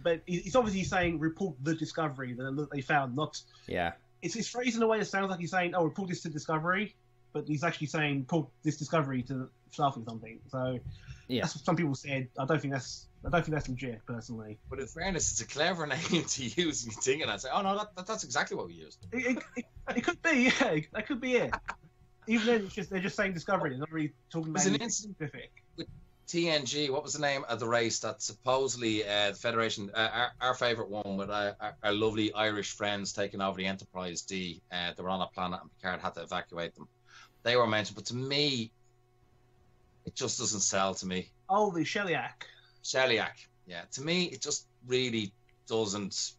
But he- he's obviously saying report the Discovery that they found. Not Yeah. it's it's phrased in a way that sounds like he's saying, "Oh, report this to Discovery," but he's actually saying, "Report this Discovery to Starfleet." Something. So Yeah. that's what some people said. I don't think that's I don't think that's legit personally. But in fairness, it's a clever name to use. And you think and I'd say, oh no, that, that, that's exactly what we used. It, it, it, it could be, yeah, that could be it. Even then, it's just they're just saying Discovery. They're not really talking about There's an anything incident- specific. TNG. What was the name of the race that supposedly uh, the Federation, uh, our, our favorite one, with uh, our, our lovely Irish friends taking over the Enterprise D. Uh, they were on a planet and Picard had to evacuate them. They were mentioned, but to me, it just doesn't sell to me. Oh, the Sheliak. Sheliak. Yeah, to me, it just really doesn't.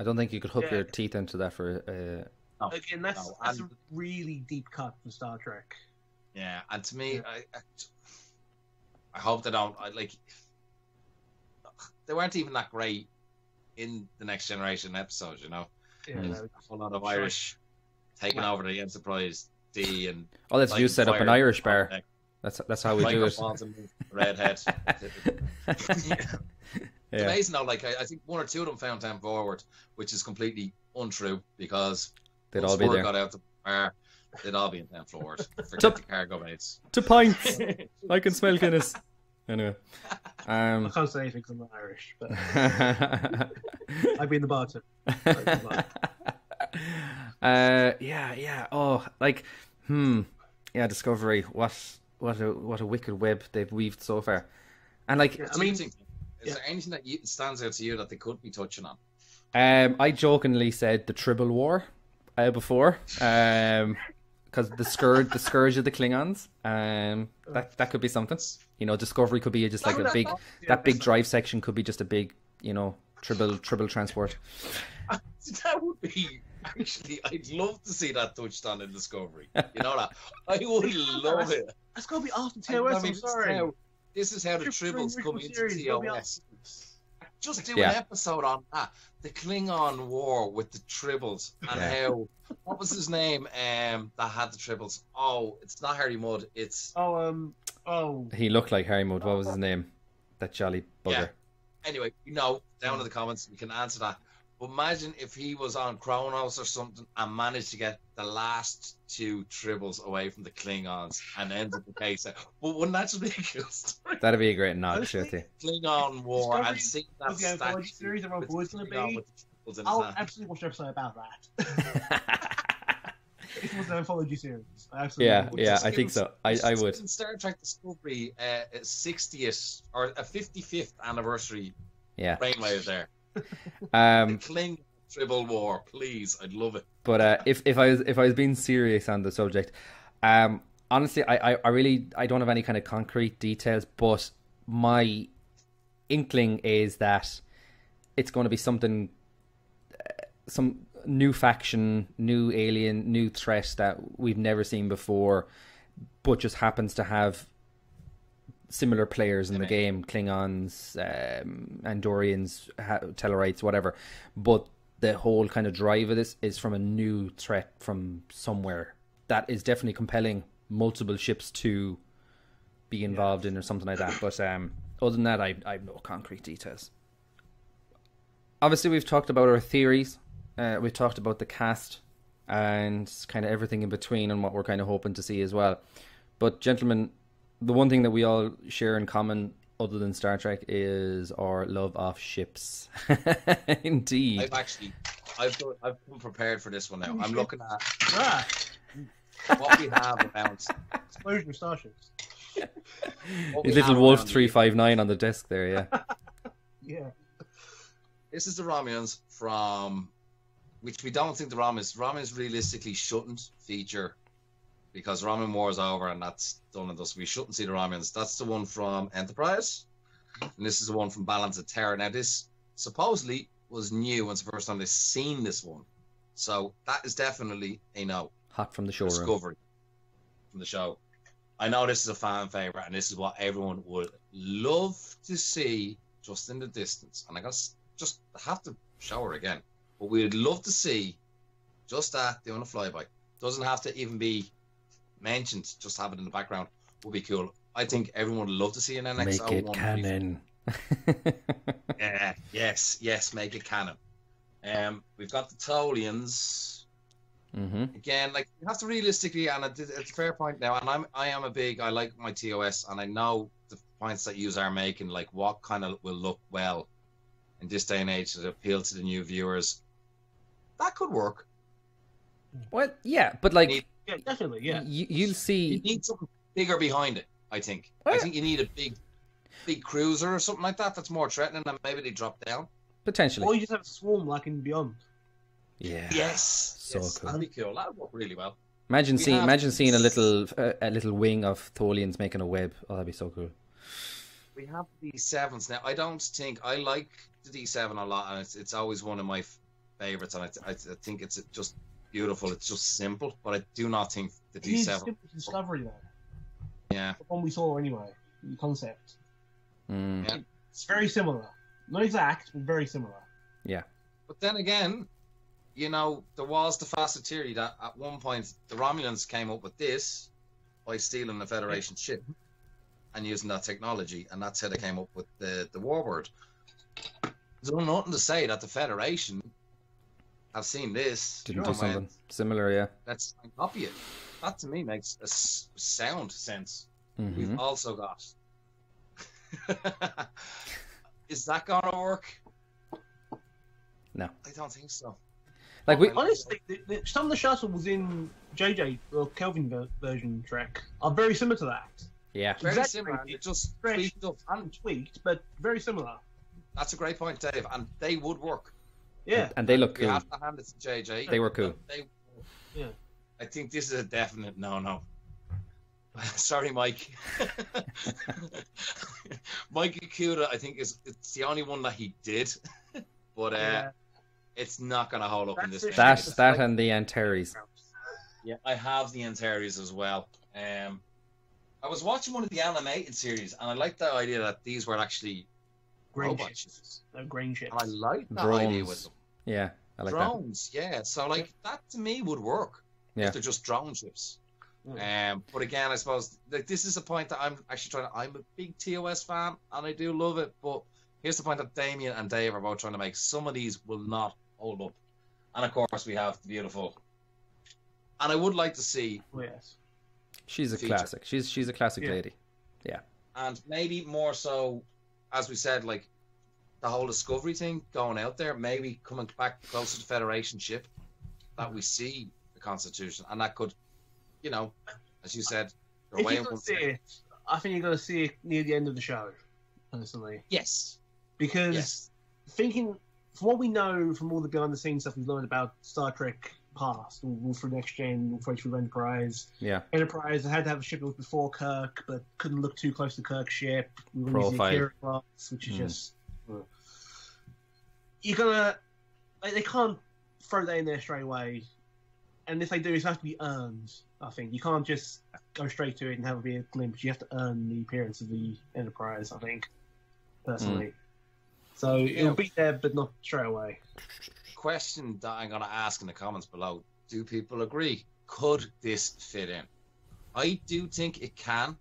I don't think you could hook Yeah. your teeth into that for. Oh, no, Again, that's no, that's and- a really deep cut for Star Trek. Yeah, and to me, Yeah. I, I, I hope they don't. I like. They weren't even that great in the next generation episodes, you know. Yeah, There's a whole lot of Irish taking over the Enterprise D and. oh, let's you set up an Irish on bar. deck, That's that's how we do it. microphones Redhead. It's yeah. amazing though. Like I, I think one or two of them found Ten Forward, which is completely untrue because They'd all be word there. got out the bar, they'd all be in Ten Forward. Forget Tup- the cargo mates. To pints. I can smell Guinness. Anyway. I Um. can't say anything 'cause I'm not Irish, but I'd be in the bar too. uh, yeah, yeah. Oh, like, hmm. Yeah, Discovery. What? what a what a wicked web they've weaved so far. And like, yeah, I mean, is yeah. there anything that stands out to you that they could be touching on? Um, I jokingly said the Tribble War uh, before, um, because the scourge, the scourge of the Klingons, um, that that could be something. You know, Discovery could be just like a big, that big drive section could be just a big, you know, triple triple transport. That would be actually. I'd love to see that touched on in Discovery. You know that I would love it. That's gonna be awesome. TOS. I am sorry. This is how the Tribbles come into TOS. Just do yeah. an episode on that. The Klingon War with the Tribbles and yeah. how what was his name um that had the Tribbles? Oh, it's not Harry Mudd, it's Oh um oh He looked like Harry Mudd. What was his name? That jolly bugger. Yeah. Anyway, you know, down in the comments we can answer that. But imagine if he was on Kronos or something and managed to get the last two tribbles away from the Klingons and ended the case. But wouldn't that just be a cool story? That'd be a great nod, notch, Klingon War and seeing that the anthology series that Rob going to be. I'll absolutely watch an episode about that. it was an anthology series. yeah, yeah, I think so. I, I would. Star Trek Discovery uh, 60th or a 55th anniversary yeah. brainwave there. Um, Kling Tribble War, please. I'd love it. But uh, if if I was if I was being serious on the subject, um, honestly, I, I, I really I don't have any kind of concrete details, but my inkling is that it's going to be something, uh, some new faction, new alien, new threat that we've never seen before, but just happens to have similar players in the game Klingons, um, Andorians, Tellarites, whatever. But the whole kind of drive of this is from a new threat from somewhere. That is definitely compelling multiple ships to be involved yeah. in or something like that. But um, other than that, I, I have no concrete details. Obviously, we've talked about our theories. Uh, we've talked about the cast and kind of everything in between and what we're kind of hoping to see as well. But, gentlemen, the one thing that we all share in common other than Star Trek is our love of ships. Indeed. I've actually I've I've been prepared for this one now. I'm looking at ah. what we have about explosion starships. His little Wolf three five nine on the desk there, yeah. yeah. This is the Romulans from which we don't think the Romulans Romulans realistically shouldn't feature because Romulan War is over and that's done and dusted. We shouldn't see the Romulans. That's the one from Enterprise, and this is the one from Balance of Terror. Now, this supposedly was new. It's the first time they've seen this one, so that is definitely a no. Hot from the showroom. Discovery from the show. I know this is a fan favorite, and this is what everyone would love to see just in the distance. And I guess just have to show her again, but we'd love to see just that doing a flyby. Doesn't have to even be mentioned, just have it in the background would be cool. I think everyone would love to see an NX. Make it canon. yeah, yes, yes, make it canon. Um, we've got the Tholians. Mm-hmm. Again, like you have to realistically, and it's a fair point now. And I'm, I am a big, I like my TOS, and I know the points that you are making, like what kind of will look well in this day and age to appeal to the new viewers. That could work. Well, yeah, but like yeah, definitely. Yeah, you, you'll see. You need something bigger behind it. I think. I think you need a big, big cruiser or something like that. That's more threatening, and maybe they drop down. Potentially. Or you just have a swarm like in Beyond. Yeah. Yes. So yes. cool. That'd be cool. That'd work really well. Imagine we seeing, imagine seeing a little, uh, a little wing of Tholians making a web. Oh, that'd be so cool. We have the D7s now. I don't think I like the D7 a lot, and it's it's always one of my favorites, and I, I think it's just beautiful. It's just simple, but I do not think the D seven. Discovery though. Yeah. The one we saw anyway, the concept. Mm. Yeah. It's very similar. Not exact, but very similar. Yeah. But then again, you know, there was the facet theory that at one point the Romulans came up with this by stealing the Federation ship and using that technology, and that's how they came up with the the warbird. There's nothing to say that the Federation I've seen this. Didn't do something went, similar, yeah. Let's copy it. That to me makes a sound sense. Mm-hmm. We've also got. Is that gonna work? No, I don't think so. Like we honestly, the, the, some of the shuttle was in JJ or Kelvin ver- version track are very similar to that. Yeah, very exactly. similar. It just tweaked up and tweaked, but very similar. That's a great point, Dave, and they would work. Yeah, and, and they look cool. Have to hand it to JJ. They were cool. They, yeah. I think this is a definite no-no. Sorry, Mike. Mike Okuda, I think is it's the only one that he did, but uh, yeah. it's not going to hold up That's in this. That that and the Antares. Yeah, I have the Antares as well. Um, I was watching one of the animated series, and I liked the idea that these were actually grain robot ships. No grain ships. And I like that Drones. idea with them. Yeah, I like drones. That. Yeah, so like that to me would work. Yeah, if they're just drone ships. Um, but again, I suppose like this is a point that I'm actually trying. To, I'm a big TOS fan, and I do love it. But here's the point that Damien and Dave are both trying to make. Some of these will not hold up, and of course we have the beautiful. And I would like to see. Oh, yes. She's a feature. classic. She's she's a classic yeah. lady. Yeah. And maybe more so, as we said, like the whole discovery thing going out there, maybe coming back closer to Federation ship, that we see the Constitution, and that could you know, as you said, if you're going to see it, I think you're going to see it near the end of the show, personally. Yes. Because yes. thinking, from what we know from all the behind the scenes stuff we've learned about Star Trek past, all through Next Gen, all through Enterprise. Yeah. Enterprise had to have a ship that was before Kirk, but couldn't look too close to Kirk's ship. We were using Kira class, which is mm. just. You're gonna. Like, they can't throw that in there straight away. And if they do, it has to be earned. I think you can't just go straight to it and have it be a glimpse. You have to earn the appearance of the Enterprise. I think, personally. Mm. So yeah. it'll be there, but not straight away. Question that I'm going to ask in the comments below: Do people agree? Could this fit in? I do think it can,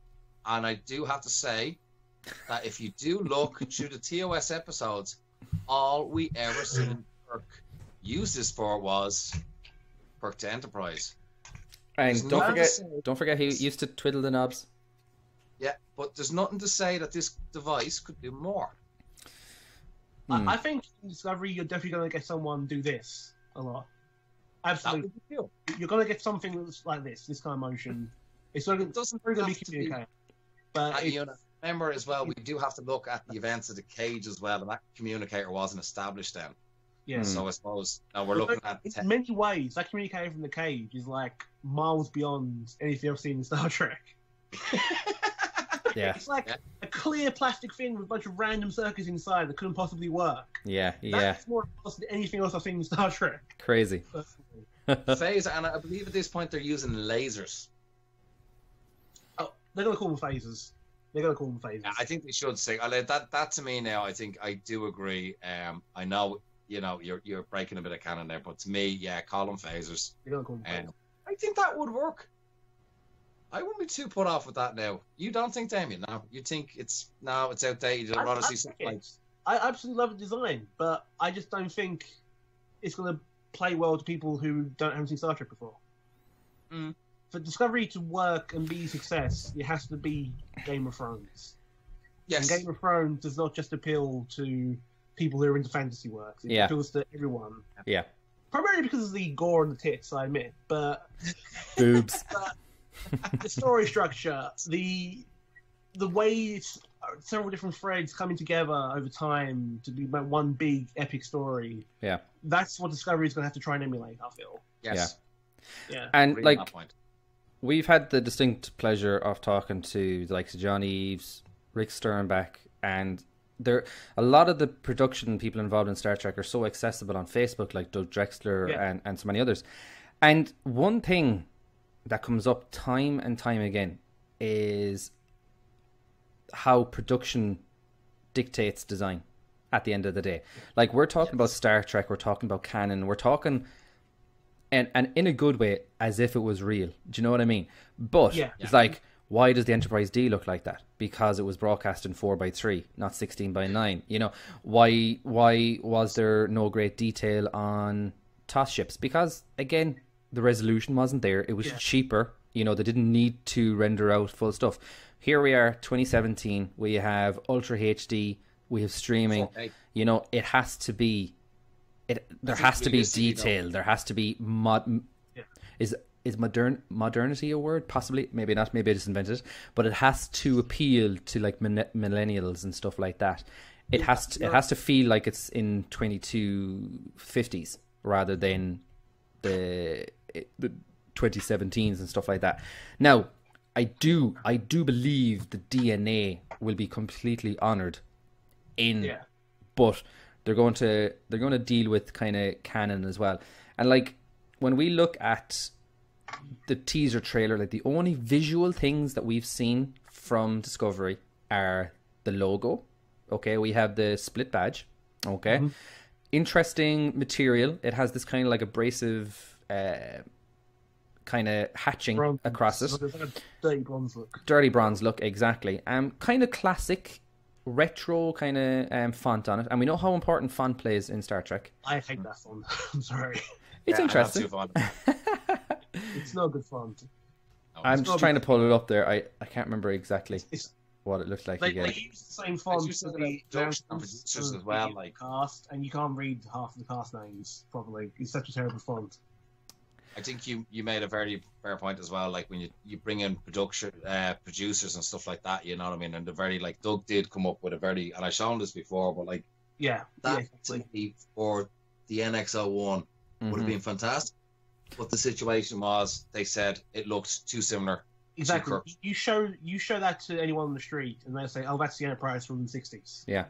and I do have to say that if you do look through the TOS episodes, all we ever seen Kirk use this for was Kirk to Enterprise. And don't forget, don't forget, he used to twiddle the knobs. Yeah, but there's nothing to say that this device could do more. Hmm. I, think in Discovery, you're definitely going to get someone do this a lot. Absolutely, you're going to get something like this, this kind of motion. It's not, it doesn't going to be communicated. But you know, remember as well, we do have to look at the events of the cage as well, and that communicator wasn't established then. Yeah. So I suppose now we're looking at in many ways that communicating from the cage is like miles beyond anything I've seen in Star Trek. yeah. It's like yeah. a clear plastic thing with a bunch of random circuits inside that couldn't possibly work. Yeah, yeah. That's more than anything else I've seen in Star Trek. Crazy. Phaser, and I believe at this point they're using lasers. Oh, they're gonna call them phasers. They're gonna call them phasers. Yeah, I think they should say that. That to me now, I think I do agree. Um, I know you know, you're you're breaking a bit of canon there. But to me, yeah, call them phasers. Um, I think that would work. I wouldn't be too put off with that now. You don't think, Damien? No, you think it's now it's outdated. You'd rather see something like. I absolutely love the design, but I just don't think it's going to play well to people who don't haven't seen Star Trek before. Mm. For Discovery to work and be success, it has to be Game of Thrones. Yes. And Game of Thrones does not just appeal to people who are into fantasy works. It yeah. appeals to everyone. Yeah. Primarily because of the gore and the tits, I admit, but boobs. but the story structure, the the way uh, several different threads coming together over time to be one big epic story. Yeah. That's what Discovery is going to have to try and emulate. I feel. Yes. Yeah. Yeah. And like, we've had the distinct pleasure of talking to the likes of John Eaves, Rick Sternbach, and there a lot of the production people involved in Star Trek are so accessible on Facebook, like Doug Drexler yeah. and, and so many others. And one thing that comes up time and time again is how production dictates design at the end of the day. Like we're talking yes. about Star Trek, we're talking about canon, we're talking and and in a good way as if it was real. Do you know what I mean? But yeah. it's like why does the Enterprise D look like that? Because it was broadcast in four by three, not sixteen by nine. You know why? Why was there no great detail on TOS ships? Because again, the resolution wasn't there. It was yeah. cheaper. You know, they didn't need to render out full stuff. Here we are, 2017. We have Ultra HD. We have streaming. Okay. You know, it has to be it there has to be detail. There has to be mod. Yeah. Is is modern modernity a word? Possibly, maybe not. Maybe I just invented it. But it has to appeal to like millennials and stuff like that. It yeah, has to, it has to feel like it's in twenty two fifties rather than the the twenty seventeens and stuff like that. Now, I do I do believe the DNA will be completely honored in, yeah. but they're going to they're going to deal with kind of canon as well. And like when we look at the teaser trailer, like the only visual things that we've seen from Discovery are the logo. Okay, we have the split badge. Okay, mm-hmm. interesting material. It has this kind of like abrasive. Uh, kind of hatching bronze. across it. dirty bronze look. Dirty bronze look, exactly. Um, kind of classic retro kind of um, font on it, and we know how important font plays in Star Trek. I hate that font. I'm sorry. It's yeah, interesting. it's not good font. No, I'm just trying to pull it up there. I, I can't remember exactly it's, what it looked like they, again. They use the same font for the as well, like cast, and you can't read half of the cast names properly. It's such a terrible font. I think you you made a very fair point as well. Like when you, you bring in production uh, producers and stuff like that, you know what I mean. And the very like Doug did come up with a very and I shown this before, but like yeah, that yeah, for the NX-01 one mm-hmm. would have been fantastic. But the situation was they said it looked too similar. Exactly. You show you show that to anyone on the street, and they say, "Oh, that's the Enterprise from the '60s." Yeah,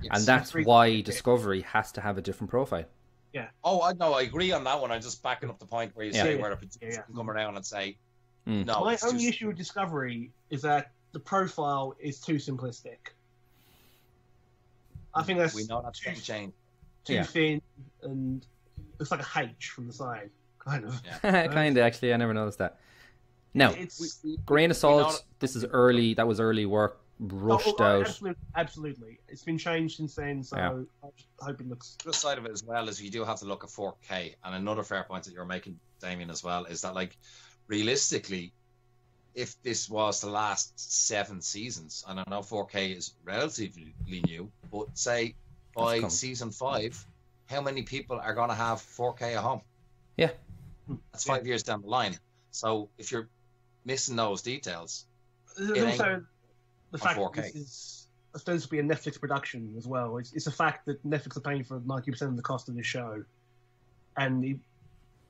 yes. and that's why Discovery has to have a different profile. Yeah. Oh, I know. I agree on that one. I'm just backing up the point where you yeah. say where a producer yeah, can come around and say, mm. no. My only issue with Discovery is that the profile is too simplistic. I think that's we know that's too, change. too thin and it's like a H from the side, kind of. Yeah. kind of actually. I never noticed that. No, it's, grain of salt. This is early. That was early work rushed oh, oh, out. Absolutely, absolutely, it's been changed since then. So yeah. I hope it looks. The side of it as well is you do have to look at 4K, and another fair point that you're making, Damien, as well, is that like realistically, if this was the last seven seasons, and I know 4K is relatively new, but say by season five, how many people are going to have 4K at home? Yeah, that's five yeah. years down the line. So if you're missing those details, There's also the fact 4K. that this is supposed to be a Netflix production as well. It's, it's a fact that Netflix are paying for ninety percent of the cost of the show, and it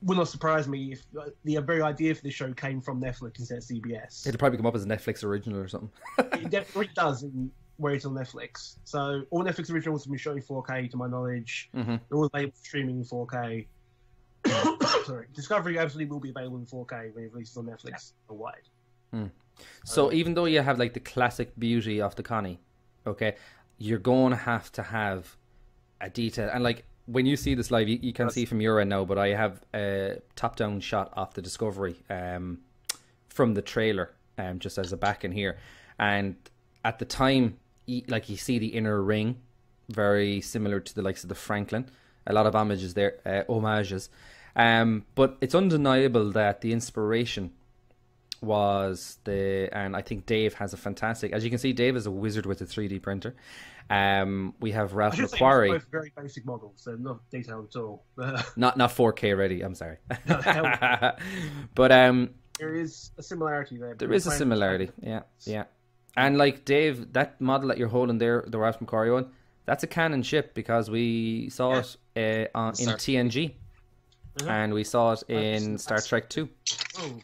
would not surprise me if uh, the very idea for the show came from Netflix instead of CBS. It'll probably come up as a Netflix original or something. it definitely does in, where it's on Netflix. So all Netflix originals have been showing 4K to my knowledge. Mm-hmm. They're all available streaming in 4K. Sorry, Discovery absolutely will be available in 4K when it releases on Netflix yeah. wide. Mm. So even though you have like the classic beauty of the Connie, okay, you're going to have to have a detail. And like when you see this live, you, you can see from your end now, but I have a top-down shot off the Discovery um, from the trailer, um, just as a back in here, and at the time, like you see the inner ring, very similar to the likes of the Franklin. A lot of homages there, uh, homages, um, but it's undeniable that the inspiration was the and I think Dave has a fantastic. As you can see, Dave is a wizard with a 3D printer. Um, we have Ralph McQuarrie. very basic models, so not detailed at all. not not 4K ready. I'm sorry. but um, there is a similarity there. There is a similarity. Yeah, yeah. And like Dave, that model that you're holding there, the Ralph McQuarrie one, that's a Canon ship because we saw yeah. it uh, on, in TNG. Mm-hmm. and we saw it in Star Trek Two oh,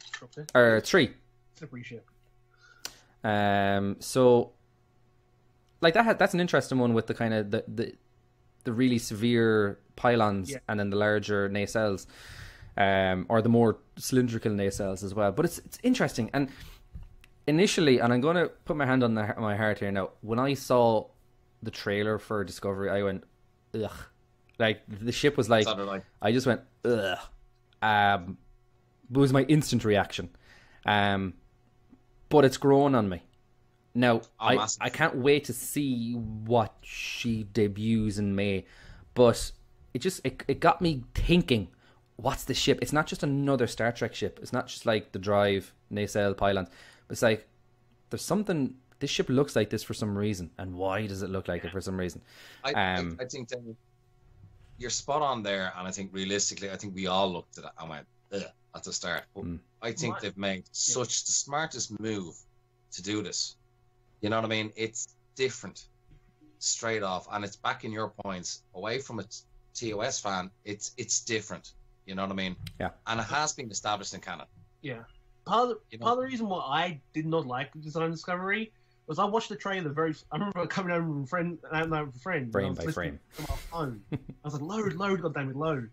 or Three. Slippery ship. Um. So, like that. That's an interesting one with the kind of the the, the really severe pylons yeah. and then the larger nacelles, um, or the more cylindrical nacelles as well. But it's it's interesting and initially, and I'm going to put my hand on the, my heart here now. When I saw the trailer for Discovery, I went, ugh like the ship was like, I just went ugh. Um, it was my instant reaction. Um, but it's grown on me. Now oh, I I can't wait to see what she debuts in May, but it just it, it got me thinking. What's the ship? It's not just another Star Trek ship. It's not just like the drive, nacelle, pylons. It's like there's something. This ship looks like this for some reason, and why does it look like it for some reason? I, um, I, I think you're spot on there, and I think realistically, I think we all looked at it and went at the start. But mm. I think right. they've made such the smartest move to do this. You know what I mean? It's different straight off, and it's back in your points away from a TOS fan. It's it's different. You know what I mean? Yeah. And it has been established in Canada. Yeah. Part of, the, you know? part of the reason why I did not like Design Discovery was I watched the trailer very. I remember coming home from a friend, out with a friend, frame by frame. my phone. I was like, load, load, goddamn it, load.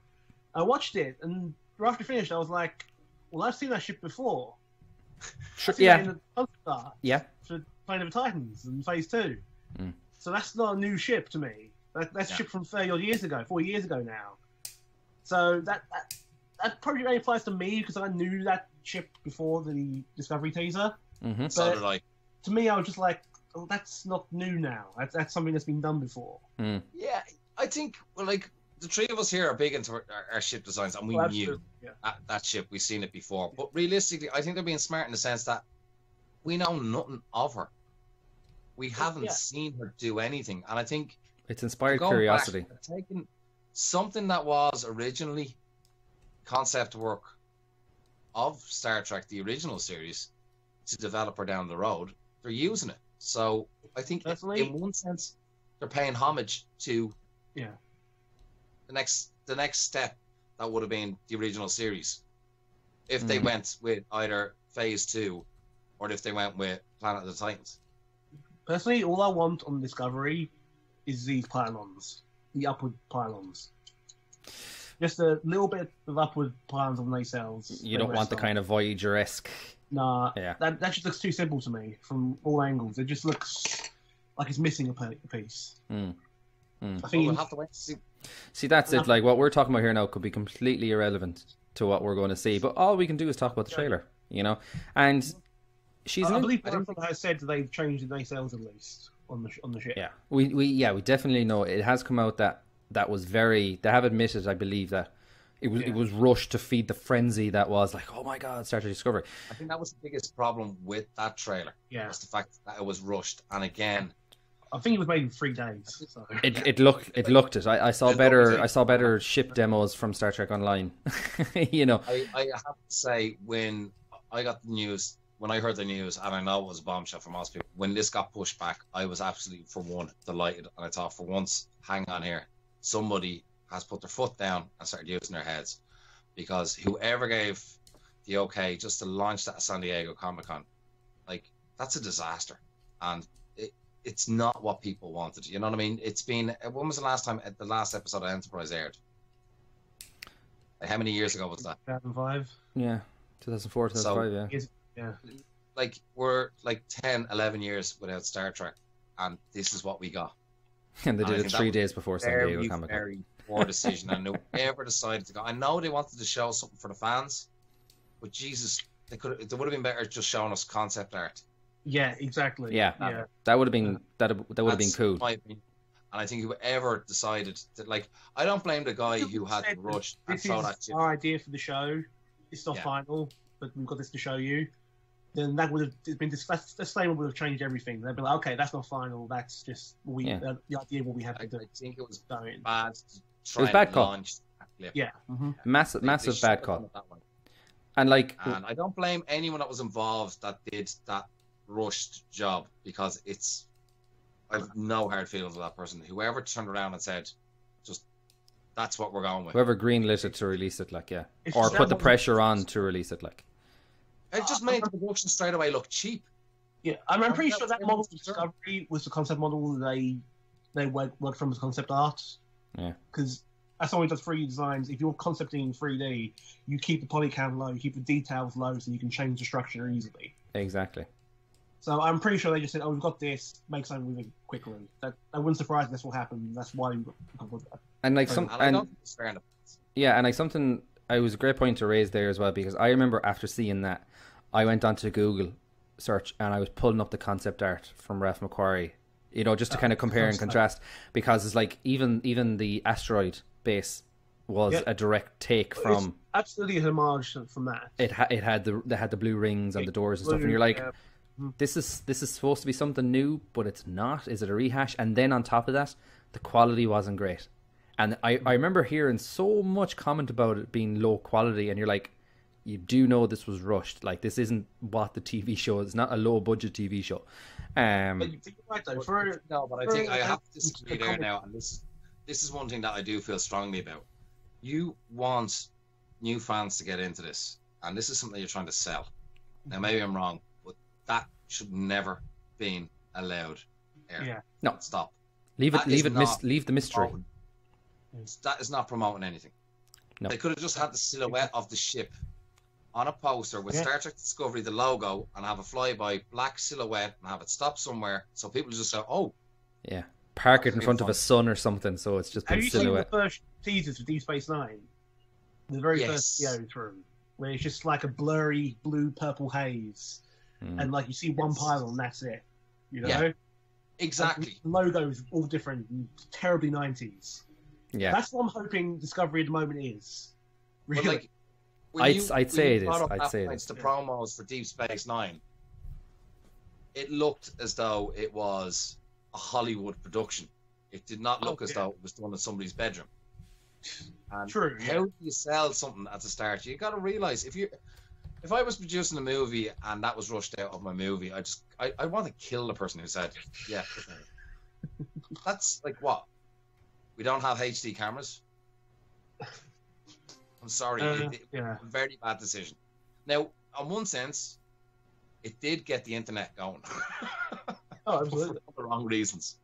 I watched it, and after finished, I was like, well, I've seen that ship before. Sure, yeah. yeah. For Planet of the Titans and Phase Two. Mm. So that's not a new ship to me. That, that's yeah. a ship from 30 odd years ago, four years ago now. So that, that, that probably only applies to me because I knew that ship before the Discovery teaser. Mm-hmm. So did I. To me, I was just like, oh, that's not new now. That's, that's something that's been done before. Mm. Yeah, I think, well, like, the three of us here are big into our, our ship designs, and we well, knew yeah. that, that, ship. We've seen it before. But realistically, I think they're being smart in the sense that we know nothing of her we haven't yeah. seen her do anything, and I think it's inspired curiosity. Back, taking something that was originally concept work of Star Trek, the original series, to develop her down the road, they're using it. So I think Definitely. in one sense they're paying homage to yeah the next the next step that would have been the original series if mm. they went with either Phase Two or if they went with Planet of the Titans. Personally, all I want on Discovery is these pylons, the upward pylons. Just a little bit of upward pylons on nacelles. You don't want the kind of Voyager esque. Nah, yeah. that that just looks too simple to me from all angles. It just looks like it's missing a piece. Mm. Mm. I think we'll have to wait to see. See, that's it. Like what we're talking about here now could be completely irrelevant to what we're going to see, but all we can do is talk about the trailer, you know. And she's. I, I believe Martha has said they've changed the nacelles at least on the on the ship. Yeah, we we yeah we definitely know it has come out that that was very. They have admitted, I believe that. It was yeah. it was rushed to feed the frenzy that was like, oh my god, Star Trek Discovery. I think that was the biggest problem with that trailer. Yeah, was the fact that it was rushed, and again, I think it was made in three days. So. It it looked it looked it. I, I saw better I saw better ship demos from Star Trek Online. you know, I, I have to say when I got the news when I heard the news, and I know it was a bombshell for most people, when this got pushed back, I was absolutely, for one, delighted. And I thought, for once, hang on here, somebody has put their foot down and started using their heads. Because whoever gave the okay just to launch that San Diego Comic Con, like, that's a disaster. And it, it's not what people wanted. You know what I mean? It's been, when was the last time, the last episode of Enterprise aired? how many years ago was that? 2005. Yeah, 2004, 2005, so, yeah. Yeah. Like we're like 10, 11 years without Star Trek, and this is what we got. And they did and it three days before San Diego Comic Con. Very poor decision, and whoever decided to go. I know they wanted to show something for the fans, but Jesus, they could. It would have been better just showing us concept art. Yeah, exactly. Yeah, yeah. that would have been that. That would have been cool. And I think whoever decided that, like, I don't blame the guy who had to rush and throw that. This is our idea for the show. It's not yeah. final, but we've got this to show you then that would have been that's, the statement would have changed everything. They'd be like, okay, that's not final. That's just we yeah. uh, the idea what we have to do. I think it was bad. it was bad call. Yeah, mm-hmm. massive, massive bad call. And like, and I don't blame anyone that was involved that did that rushed job because it's. I've no hard feelings with that person. Whoever turned around and said, "Just that's what we're going with." Whoever greenlit it to release it, like yeah, it's or put the pressure on to release it, like. It just made the production straight away look cheap. Yeah, I'm, I'm pretty sure that model Discovery was the concept model they they worked, worked from as concept art. Yeah. Because as someone who does 3D designs, if you're concepting in 3D, you keep the poly count low, you keep the details low, so you can change the structure easily. Exactly. So I'm pretty sure they just said, "Oh, we've got this. Make something moving quickly." That I wouldn't surprise this will happen. That's why. We got and like some, and, and yeah, and like something, it was a great point to raise there as well because I remember after seeing that, I went onto Google search and I was pulling up the concept art from Ralph McQuarrie, you know, just to oh, kind of compare and contrast because it's like even even the asteroid base was yeah. a direct take from it's absolutely a homage from that. It ha- it had the they had the blue rings on the doors and stuff, and you're like, yeah. Mm-hmm. this is this is supposed to be something new, but it's not. Is it a rehash? And then on top of that, the quality wasn't great. And I, I remember hearing so much comment about it being low quality, and you're like, you do know this was rushed. Like this isn't what the TV show is. It's not a low budget TV show. Um, but you're right though. For, no, but I think I have to disagree there now, and this this is one thing that I do feel strongly about. You want new fans to get into this, and this is something you're trying to sell. Now, maybe I'm wrong, but that should never been allowed. Air. Yeah. No. Stop. Leave it. That leave it. Mis- leave the mystery. Promoting- That is not promoting anything. No. They could have just had the silhouette of the ship on a poster with Yeah. Star Trek Discovery, the logo, and have a flyby black silhouette and have it stop somewhere so people just say, "Oh, Yeah. Park it in That'd be front of a sun or something, so it's just have been you seen the silhouette. first teasers for Deep Space Nine? The very Yes. first video through, where it's just like a blurry blue purple haze, Mm. and like you see one Yes. pylon, and that's it. You know, Yeah. exactly." Like, the logos all different, and terribly nineties. Yeah. That's what I'm hoping Discovery at the moment is. But Really, like, I'd- you- I'd say it is. I'd say it points. The promos for Deep Space Nine, it looked as though it was a Hollywood production. It did not Oh, look as yeah. though it was done in somebody's bedroom. And True, yeah. How do you sell something at the start? You got to realize if you, if I was producing a movie and that was rushed out of my movie, I just I, I want to kill the person who said, "Yeah." That's like what? We don't have HD cameras. I'm sorry. Uh, it- it- yeah. very bad decision. Now, on one sense, it did get the internet going Oh, absolutely. for absolutely. the wrong reasons.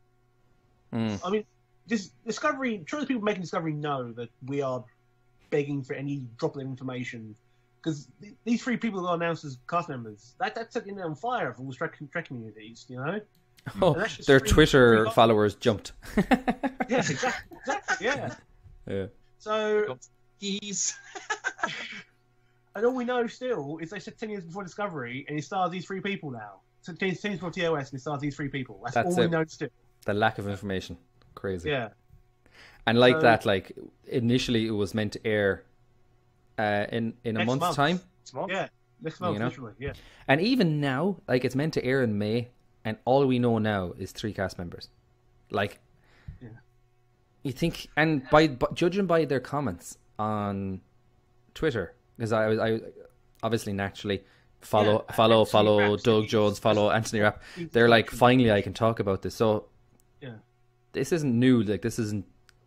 Mm. I mean, this Discovery. Sure, the people making Discovery know that we are begging for any drop of information because th- these three people that are announced as cast members, that that set the internet on fire for all the Trek, Trek communities. You know? Oh, And that's just their Twitter followers jumped. Yes, exactly. exactly yeah. Yeah. So, he's. and all we know still is they said ten years before Discovery, and he stars these three people now. So ten, 10 years before TOS, and it stars these three people. That's, That's all we know still. The lack of information, crazy. Yeah. And like So- that, like initially it was meant to air uh, in in a month's month. time, Small. Yeah. Next month, You know? Yeah. and even now, like it's meant to air in May, and all we know now is three cast members. Like, Yeah. you think, and by, by judging by their comments on Twitter, because I was I obviously naturally follow Yeah, follow Anthony follow Rapp's Doug he's- Jones, follow Anthony Rapp. They're like, finally, I can talk about this. So, Yeah. this isn't new. Like this isn't.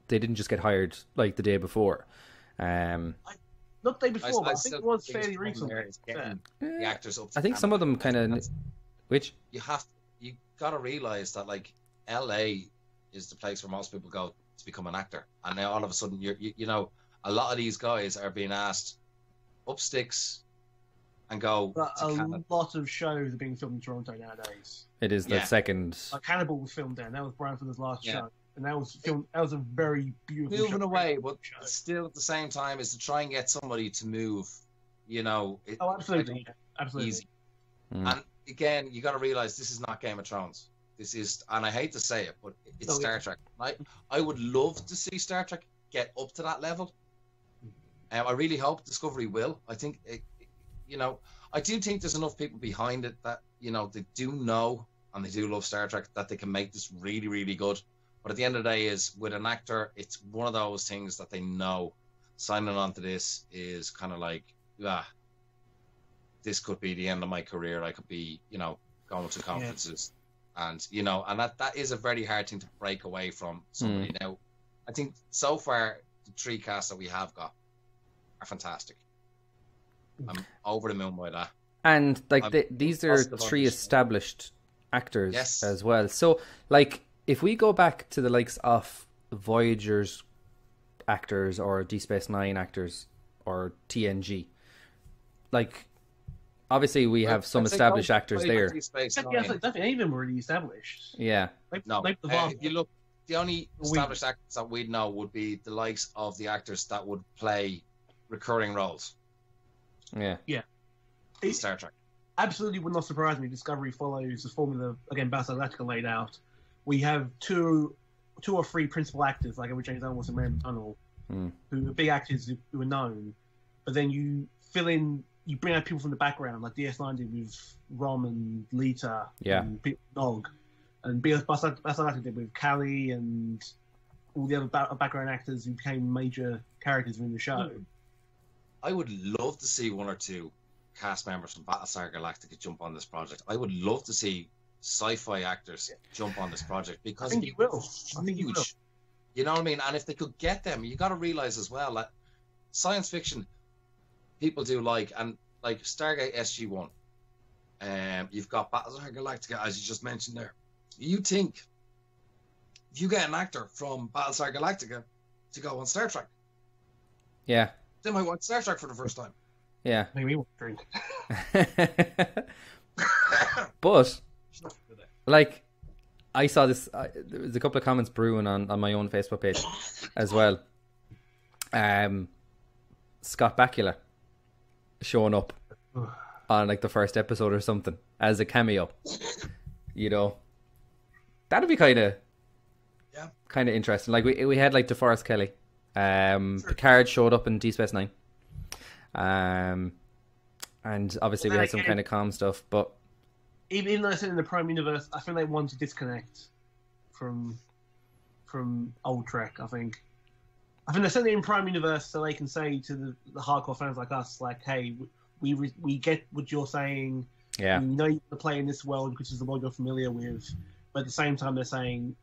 They didn't just get hired like the day before. Um, Not the day before, but I, think it was fairly problem recently. there is getting Yeah. the actors up. I think some of them kind of. Which You have you got to realize that like L.A. is the place where most people go to become an actor, and now all of a sudden you're you, you know a lot of these guys are being asked up sticks and go But to a Canada. lot of shows are being filmed in Toronto nowadays. it is the Yeah. second. Like Hannibal was filmed there. and That was Bryan Fuller's last Yeah. show, and that was filmed. That was a very beautiful. moving show. away, but show. still at the same time is to try and get somebody to move. You know, it, Oh, absolutely, yeah, absolutely. easy. Mm. And again, you got to realize this is not Game of Thrones. This is, and I hate to say it, but it's No, Star yeah. Trek. I I would love to see Star Trek get up to that level. Um, I really hope Discovery will. I think, it, you know, I do think there's enough people behind it that you know they do know and they do love Star Trek that they can make this really, really good. But at the end of the day, is with an actor, it's one of those things that they know. Signing on to this is kind of like, ah, this could be the end of my career. I could be, you know, going to conferences, and you know, and that that is a very hard thing to break away from somebody. Mm. Now, I think so far the three casts that we have got are fantastic. Mm. I'm over the moon by that. And like I'm these are three established actors Yes. as well. So like if we go back to the likes of Voyager's actors or Deep Space Nine actors or TNG, like obviously we have some I'd say established actors there. Space Yeah, Nine. yeah, definitely. Any of them were already established. Yeah. Like, No, like the uh, you look, the only established actors that we'd know would be the likes of the actors that would play recurring roles Yeah. in It- Star Trek. absolutely would not surprise me. Discovery follows the formula again. Battlestar Galactica laid out. We have two, two or three principal actors like Edward James Olmos and Mary McDonnell, Hmm. who are big actors who- who are known. But then you fill in, you bring out people from the background, like DS9 did with Rom and Leeta, Yeah. and Pete Nog, and Battlestar Galactica did with Cally and all the other background actors who became major characters in the show. Hmm. I would love to see one or two cast members from Battlestar Galactica jump on this project. I would love to see sci-fi actors jump on this project because I think you will. I think huge. you will. You know what I mean? And if they could get them, you got to realize as well that science fiction people do like, and like Stargate SG One. Um, you've got Battlestar Galactica, as you just mentioned there. You think if you get an actor from Battlestar Galactica to go on Star Trek, yeah, they might watch Star Trek for the first time. Yeah, maybe we drink. but like, I saw this. Uh, there was a couple of comments brewing on on my own Facebook page as well. Um, Scott Bakula showing up on like the first episode or something as a cameo. You know, that'd be kind of yeah, kind of interesting. Like we we had like DeForest Kelley, um, sure. Picard showed up in Deep Space Nine, um, and obviously well, we had some kind of calm stuff. But even though I said in the Prime Universe, I think they want to disconnect from from old Trek. I think. I think they're sending in Prime Universe so they can say to the, the hardcore fans like us, like, "Hey, we we, we get what you're saying. Yeah, we know you play in this world, which is the world you're familiar with. But at the same time, they're saying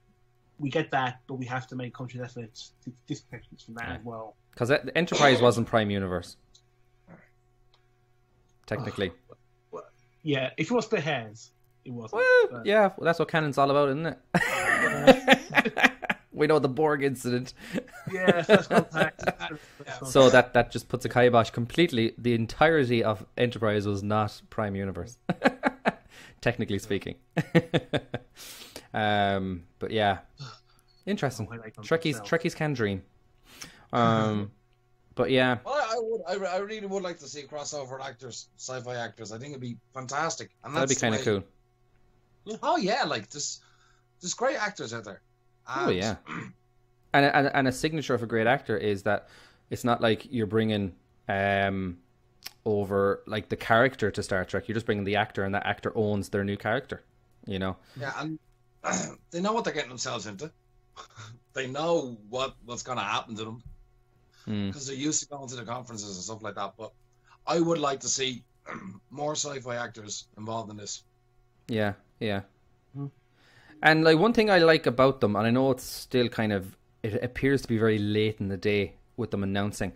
we get that, but we have to make conscious efforts to disconnect from that yeah. as well. Because the Enterprise wasn't Prime Universe, technically. yeah, if want to split hairs, it was. Well, yeah, well, that's what canon's all about, isn't it? we know the Borg incident. Yeah, contact. so that that just puts a kibosh completely. The entirety of Enterprise was not Prime Universe, technically speaking. um, but yeah, interesting. Trekkies, Trekkies can dream. Um, but yeah. Well, I would. I, I really would like to see crossover actors, sci-fi actors. I think it'd be fantastic. And that'd be kind of cool. Oh yeah, like there's there's great actors out there. And... Oh yeah. And, and and a signature of a great actor is that it's not like you're bringing um over like the character to Star Trek. You're just bringing the actor, and that actor owns their new character. You know. Yeah, and they know what they're getting themselves into. they know what what's going to happen to them because mm. they're used to going to the conferences and stuff like that. But I would like to see more sci-fi actors involved in this. Yeah, yeah. Mm. And like one thing I like about them, and I know it's still kind of it appears to be very late in the day with them announcing,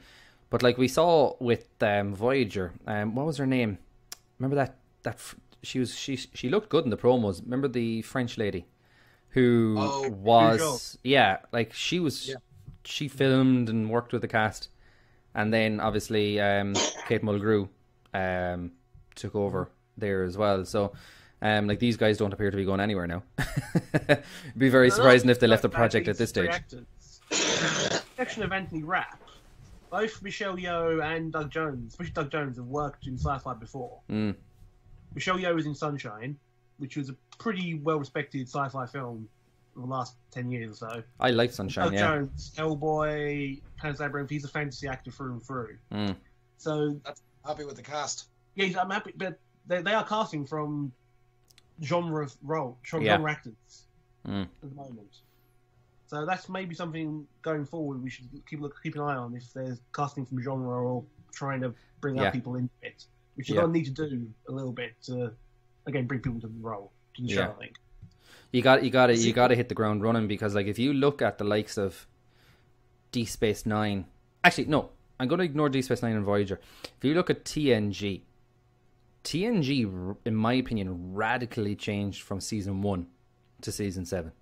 but like we saw with um, Voyager, um, what was her name? Remember that that she was she she looked good in the promos. Remember the French lady who oh, was yeah, like she was yeah. she filmed and worked with the cast, and then obviously um, Kate Mulgrew um, took over there as well. So. Um, like these guys don't appear to be going anywhere now. It'd be very no, surprising if they left the project at this stage. Section of Anthony Rapp both Michelle Yeoh and Doug Jones, especially Doug Jones, have worked in sci-fi before. Mm. Michelle Yeoh was in Sunshine, which was a pretty well-respected sci-fi film in the last ten years or so. I like Sunshine. Doug yeah. Jones, Hellboy, Pan's Labyrinth. He's a fantasy actor through and through. Mm. So That's happy with the cast. Yeah, I'm happy, but they, they are casting from genre role, genre yeah. actors mm. at the moment. So that's maybe something going forward we should keep look, keep an eye on if there's casting from genre or trying to bring yeah. people into it, which you're yeah. gonna need to do a little bit to again bring people to the role to the show. I think you got you got to you got to hit the ground running because like if you look at the likes of Deep Space Nine, actually no, I'm going to ignore Deep Space Nine and Voyager. If you look at TNG, TNG, in my opinion, radically changed from season one to season seven.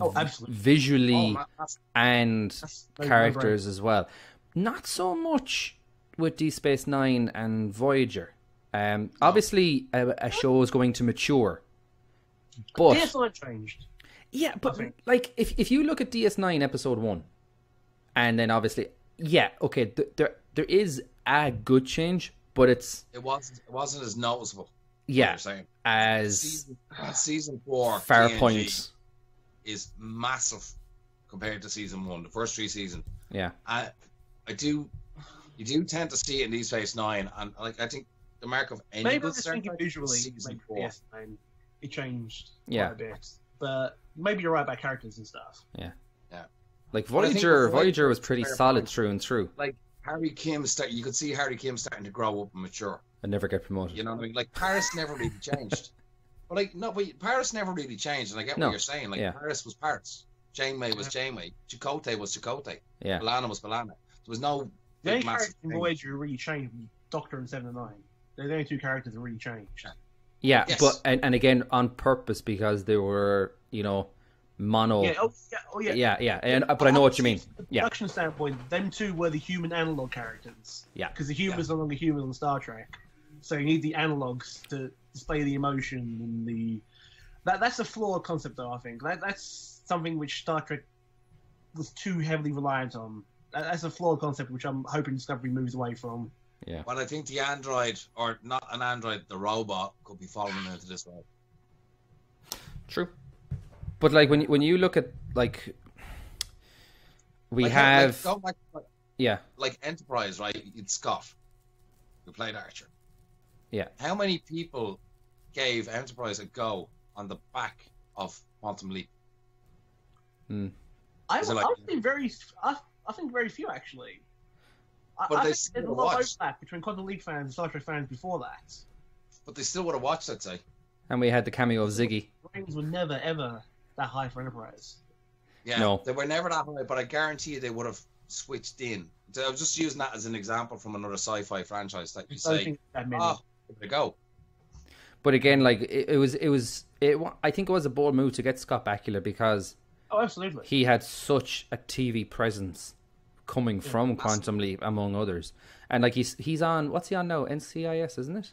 Oh, absolutely. Visually oh, that's, and that's characters as well. Not so much with Deep Space Nine and Voyager. Um. Obviously, a, a, show is going to mature. But DS9 changed. Yeah, but like if if you look at DS9 episode one, and then obviously, yeah, okay, th- there there is a good change, but it's it wasn't it wasn't as noticeable. Yeah, as season, season four, fair TNG, points is massive compared to season one, the first three seasons. Yeah, I, I do, you do tend to see it in these Space Nine, and like I think the mark of any maybe just thinking visually, season four. Yes, it changed yeah. a bit, but maybe you're right about characters and stuff. Yeah, yeah. Like Voyager, Voyager was pretty solid point, through and through. Like Harry Kim, start, you could see Harry Kim starting to grow up and mature. And never get promoted. You know what I mean? Like Paris never really changed. But like no, but Paris never really changed, and I get no. what you're saying. Like yeah. Paris was Paris, Janeway was Janeway, Chakotay was Chakotay, yeah, B'Elanna was B'Elanna. There was no the only character in Voyager really changed Doctor and Seven and Nine. They're the only two characters that really changed. Yeah, yes. but and, and again on purpose because they were you know mono. Yeah, oh, yeah, oh, yeah. yeah, yeah. And, uh, but I know what you mean. From yeah. production standpoint, them two were the human analog characters. Yeah, because the human is no longer human on Star Trek, so you need the analogs to display the emotion and the. That that's a flawed concept, though. I think that that's something which Star Trek was too heavily reliant on. That's a flawed concept, which I'm hoping Discovery moves away from. Yeah. But I think the android, or not an android, the robot, could be following into this way. True. But like when when you look at like we like, have like, back, like, yeah. like Enterprise right? It's Scott who played Archer yeah. How many people gave Enterprise a go on the back of Quantum Leap? Hmm. I, I like, think very I, I think very few actually. But I, they there's a lot of overlap between Quantum Leap fans and Star Trek fans before that. But they still would have watched I'd say. And we had the cameo of Ziggy. Ratings were never ever that high for Enterprise. Yeah, no. they were never that high, but I guarantee you they would have switched in. So I was just using that as an example from another sci-fi franchise that you say, "Oh, there we go." But again, like it, it, was, it was, it. I think it was a bold move to get Scott Bakula because, oh, absolutely, he had such a TV presence coming yeah, from Quantum Leap, among others, and like he's he's on what's he on now? NCIS, isn't it?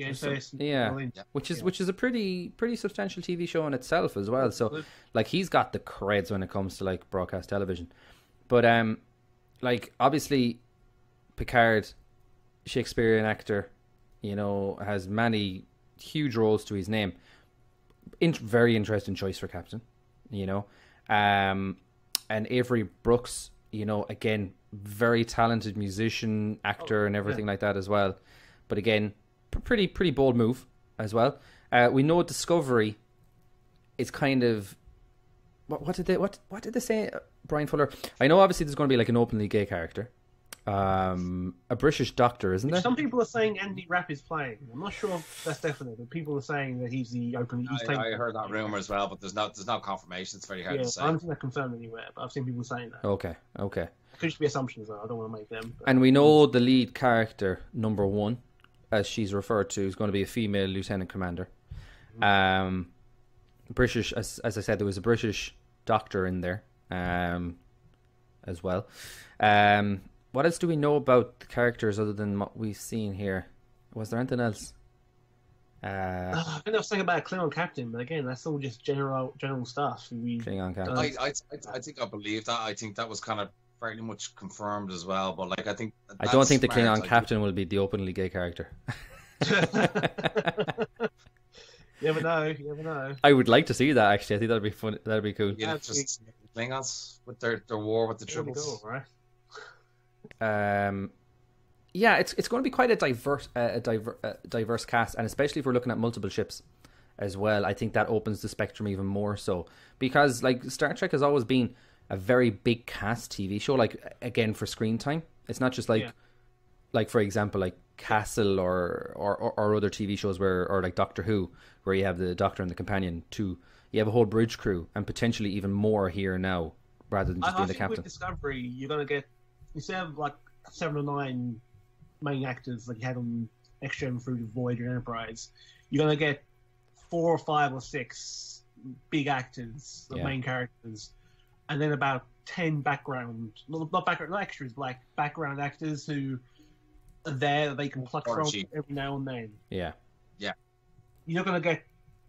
Yeah, so, yeah, which is yeah. which is a pretty pretty substantial TV show in itself as well. So like he's got the creds when it comes to like broadcast television. But um like obviously Picard, Shakespearean actor, you know, has many huge roles to his name. In- very interesting choice for captain, you know. Um and Avery Brooks, you know, again, very talented musician, actor, oh, and everything yeah. like that as well. But again, pretty pretty bold move as well. Uh, we know Discovery is kind of what, what did they what what did they say, Bryan Fuller? I know obviously there's going to be like an openly gay character, um, a British doctor, isn't there? Some people are saying Andy Rapp is playing. I'm not sure if that's definite, but people are saying that he's the openly. He's I, I heard that rumor as well, but there's no there's no confirmation. It's very hard yeah, to say. I haven't seen that confirmed anywhere, but I've seen people saying that. Okay, okay. It could just be assumptions, though. I don't want to make them. But... And we know the lead character, number one, as she's referred to, is going to be a female lieutenant commander. Mm-hmm. Um, British, as as I said, there was a British doctor in there, um, as well. Um, what else do we know about the characters other than what we've seen here? Was there anything else? Uh, uh, I think I was thinking about a Klingon captain, but again, that's all just general general stuff. We, Klingon captain. I, I, I, think I believe that. I think that was kind of fairly much confirmed as well. But like, I think I don't think the Klingon captain will be the openly gay character. you never know. You never know. I would like to see that. Actually, I think that'd be fun. That'd be cool. Yeah, just Klingons with their, their war with the tribbles. Cool, right? Um, yeah, it's it's going to be quite a diverse uh, a diver, uh, diverse cast, and especially if we're looking at multiple ships as well. I think that opens the spectrum even more so because like Star Trek has always been a very big cast TV show. Like again for screen time, it's not just like yeah. like for example like Castle or, or or other TV shows where or like Doctor Who where you have the Doctor and the companion. To you have a whole bridge crew and potentially even more here now rather than just I, being the captain. With Discovery, you're gonna get instead of like seven or nine main actors like you had on Gen through Voyager Enterprise, you're gonna get four or five or six big actors, the yeah. main characters, and then about ten background, not background, not extras, but like background actors who are there that they can pluck from every now and then. Yeah, yeah. You're not gonna get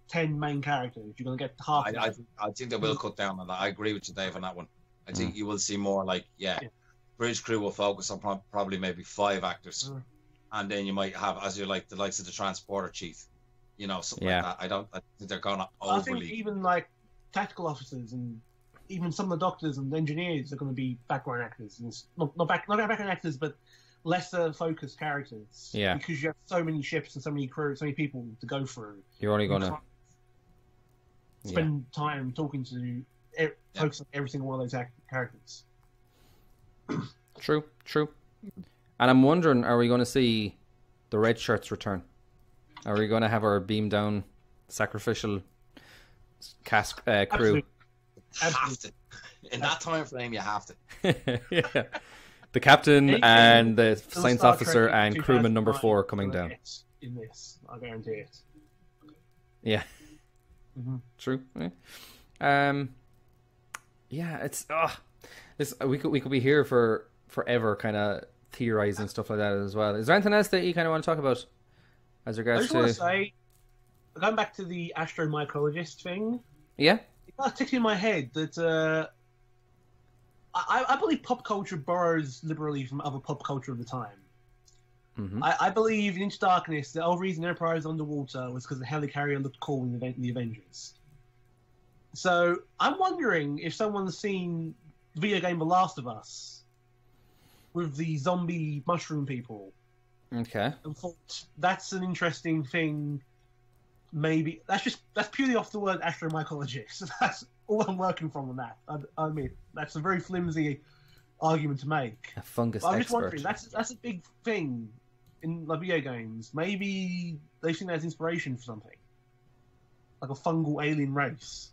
ten main characters. You're gonna get half. I, I, I think they will cut down on that. I agree with you, Dave, on that one. I think mm. you will see more like yeah, yeah. Bridge crew will focus on pro- probably maybe five actors, mm. and then you might have as you like the likes of the transporter chief, you know, something yeah. like that. I don't. I think they're gonna overly. I think even like tactical officers and even some of the doctors and engineers are going to be background actors, and not not back not background actors, but lesser focused characters. Yeah, because you have so many ships and so many crew, so many people to go through. You're only going to spend yeah. time talking to focus on every single one of those characters. True, true. And I'm wondering, are we going to see the red shirts return? Are we going to have our beam down sacrificial cast uh, crew? Absolutely. Have to. In that time frame, you have to. yeah. The captain and the science officer and crewman number four coming down. In this, I guarantee it. Yeah. Mm-hmm. True. Yeah. Um. Yeah, it's oh, this we could we could be here for forever, kind of theorizing stuff like that as well. Is there anything else that you kind of want to talk about as regards I just to? want to say, going back to the astromycologist thing. Yeah. It kind of ticks in my head that uh, I, I believe pop culture borrows liberally from other pop culture of the time. Mm-hmm. I, I, believe in Into Darkness, the whole reason Enterprise is underwater was because the carrier looked cool in the, in the Avengers. So I'm wondering if someone's seen the video game The Last of Us with the zombie mushroom people. Okay. And thought that's an interesting thing. Maybe that's just that's purely off the word astromycologist. that's all I'm working from on that. I, I mean, that's a very flimsy argument to make. A fungus But I'm expert. just wondering. That's that's a big thing in like video games. Maybe they've seen that as inspiration for something, like a fungal alien race.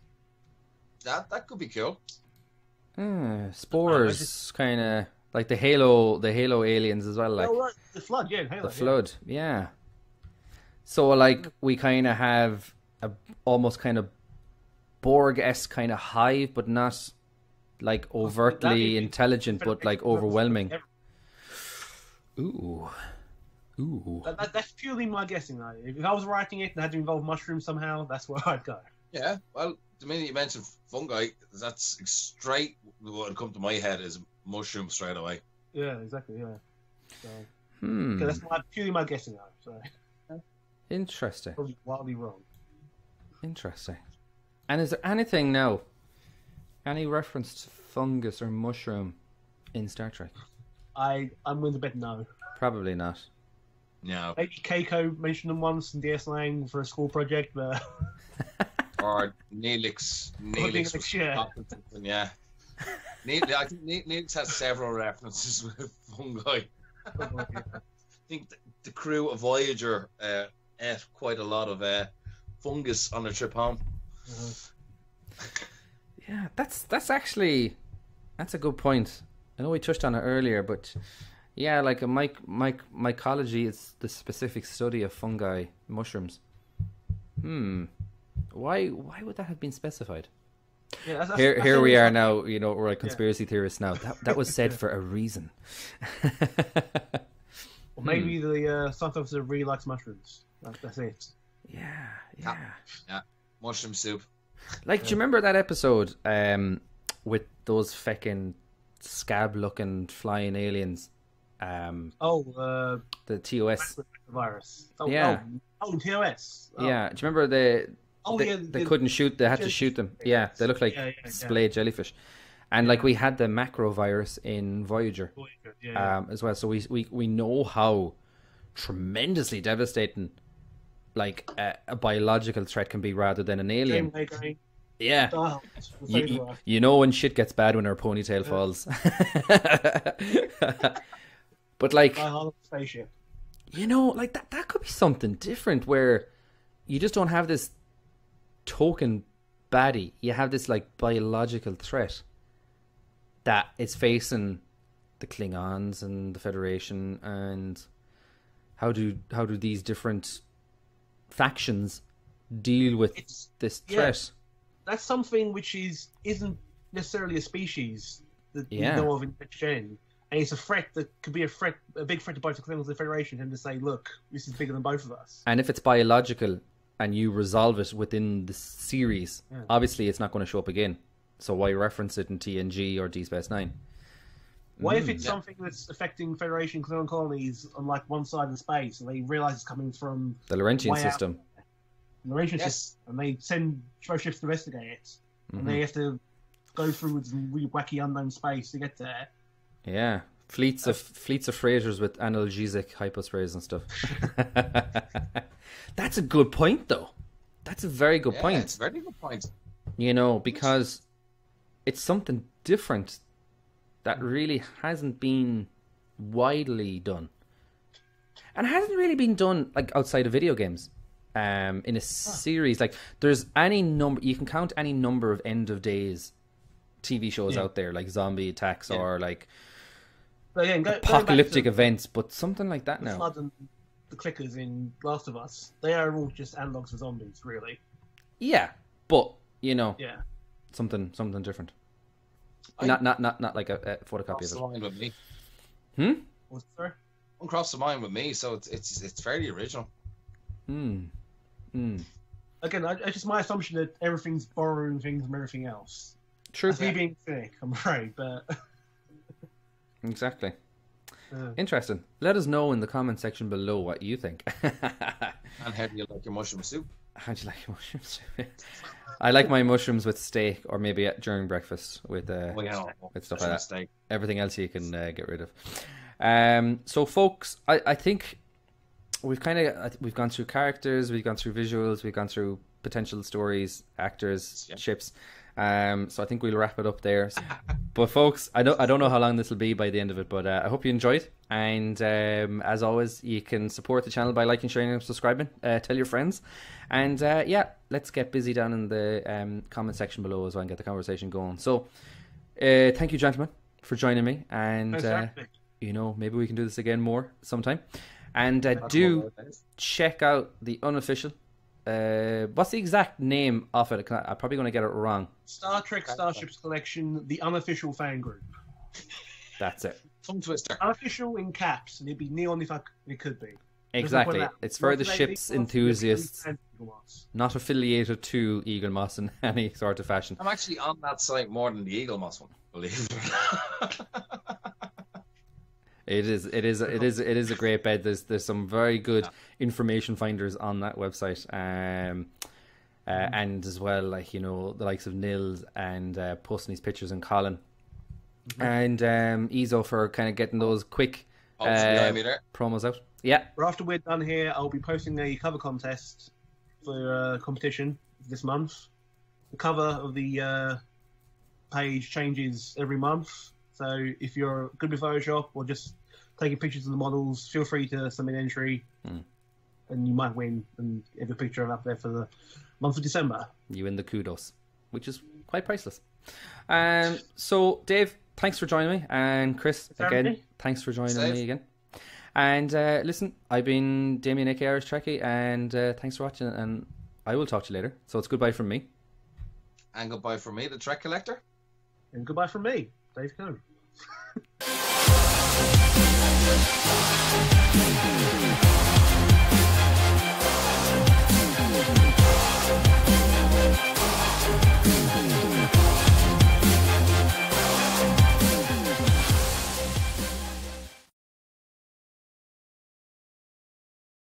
That that could be cool. Hmm, spores, kind of like the Halo, the Halo aliens as well, like oh, right. the flood, yeah, Halo, the flood. Yeah. So like we kind of have a almost kind of Borg-esque kind of hive, but not like overtly intelligent, but like overwhelming. Ooh. Ooh. That, that, that's purely my guessing, though. If I was writing it and had to involve mushrooms somehow, that's where I'd go. Yeah, well, the minute you mentioned fungi, that's straight. What would come to my head is mushroom straight away. Yeah, exactly. Yeah. So, Hmm. that's my, purely my guessing, though. So Interesting. probably wildly wrong. Interesting. And is there anything now? Any reference to fungus or mushroom in Star Trek? I I'm going to bet no. Probably not. No, Maybe Keiko mentioned them once in DS Lang for a school project, but or Neelix. Neelix. Neelix, yeah. talking to yeah. Neelix, I think Neelix has several references with fungi. I think the, the crew of Voyager uh, ate quite a lot of uh, fungus on their trip home. Yeah, that's that's actually that's a good point. I know we touched on it earlier, but yeah, like a mic, mic, mycology is the specific study of fungi, mushrooms. Hmm. Why why would that have been specified? yeah, that's, that's, Here that's here we are now, you know, we're like conspiracy theorists now. That that was said for a reason. Or maybe the uh, science officer really likes mushrooms. That, that's it. yeah, Yeah. yeah. Mushroom soup. Like, do you remember that episode um, with those fucking scab-looking flying aliens? Um, Oh, uh, the TOS. virus. Oh, Yeah. Oh, oh TOS. Oh. Yeah, do you remember the Oh, they, yeah. they the- couldn't shoot. They had to shoot them. Yeah, they look like Yeah, yeah, yeah. splayed jellyfish. And like we had the macro virus in Voyager Yeah, yeah. um, as well, so we we we know how tremendously devastating like a, a biological threat can be rather than an alien. Game Day Game. Yeah, Oh, you, you, you know when shit gets bad when our ponytail falls. but like Die Hard spaceship. you know, like that that could be something different where you just don't have this token baddie. You have this like biological threat that is facing the Klingons and the Federation and how do how do these different factions deal with It's this yeah. threat? that's something which is isn't necessarily a species that Yeah. we know of in gen, and it's a threat that could be a threat, a big threat to both the Klingons and the Federation, and to say, look, this is bigger than both of us. And if it's biological and you resolve it within the series, Yeah. obviously it's not going to show up again. So why reference it in TNG or Deep Space Nine? What if Mm. it's Yeah. something that's affecting Federation Klingon colonies on like one side of space, and they realize it's coming from The Laurentian Way out. system. the Federation Yes. system, and they send both ships to investigate it, Mhm. and they have to go through some really wacky unknown space to get there. Yeah, fleets of fleets of freighters with analgesic hyposprays and stuff. That's a good point, though. That's a very good Yeah, point. It's a very good point. You know, because it's something different that really hasn't been widely done, and hasn't really been done like outside of video games. Um, in a series like there's any number you can count any number of end of days TV shows yeah. out there like zombie attacks yeah. or like but again, go, apocalyptic events, but something like that now. Flood and the clickers in Last of Us, they are all just analogs of zombies, really. Yeah, but you know, yeah, something something different. I, not not not not like a, a photocopy of it. The line with me. Hmm. What's sorry? Don't cross the mind with me, so it's it's it's fairly original. Hmm. Hmm. Again, I, it's just my assumption that everything's borrowing things from everything else. True. That's me being thick, I'm afraid, but exactly. Uh, Interesting. Let us know in the comment section below what you think. and how do you like your mushroom soup? How do you like your mushroom? I like my mushrooms with steak, or maybe during breakfast with uh, well, yeah, with stuff like that. Steak. Everything else you can uh, get rid of. Um, so, folks, I, I think we've kind of we've gone through characters, we've gone through visuals, we've gone through potential stories, actors, yeah. ships. Um, so I think we'll wrap it up there. but folks, I don't I don't know how long this will be by the end of it, but uh, I hope you enjoyed. And um, as always, you can support the channel by liking, sharing, and subscribing. Uh, tell your friends, and uh, yeah, let's get busy down in the um, comment section below as well and get the conversation going. So, uh, thank you, gentlemen, for joining me, and uh, you know maybe we can do this again more sometime. And uh, do check out the unofficial uh, what's the exact name of it? I'm probably going to get it wrong. Star Trek Starships Collection, the unofficial fan group. That's it. Tongue twister. Unofficial in caps, and it'd be neon if I, it could be. Exactly. It's for the ship's enthusiasts, not affiliated to Eaglemoss in any sort of fashion. I'm actually on that site more than the Eaglemoss one, believe it or not. It is, it is, it is, it is a great bed. There's, there's some very good yeah. information finders on that website, um, uh, and as well, like you know, the likes of Nils and uh, posting these pictures and Colin, mm-hmm. and um, Ezo for kind of getting those quick uh, promos out. Yeah. But after we're done here, I'll be posting a cover contest for uh, competition this month. The cover of the uh, page changes every month. So if you're good with Photoshop or just taking pictures of the models, feel free to submit an entry, mm. and you might win and have a picture of up there for the month of December. You win the kudos, which is quite priceless. Um, so, Dave, thanks for joining me, and Chris, again, thanks for joining Save. me again. And uh, listen, I've been Damien aka Irish Trekkie, and uh, thanks for watching. And I will talk to you later. So it's goodbye from me. And goodbye from me, the Trek Collector. And goodbye from me, Dave Cohn. Thank you.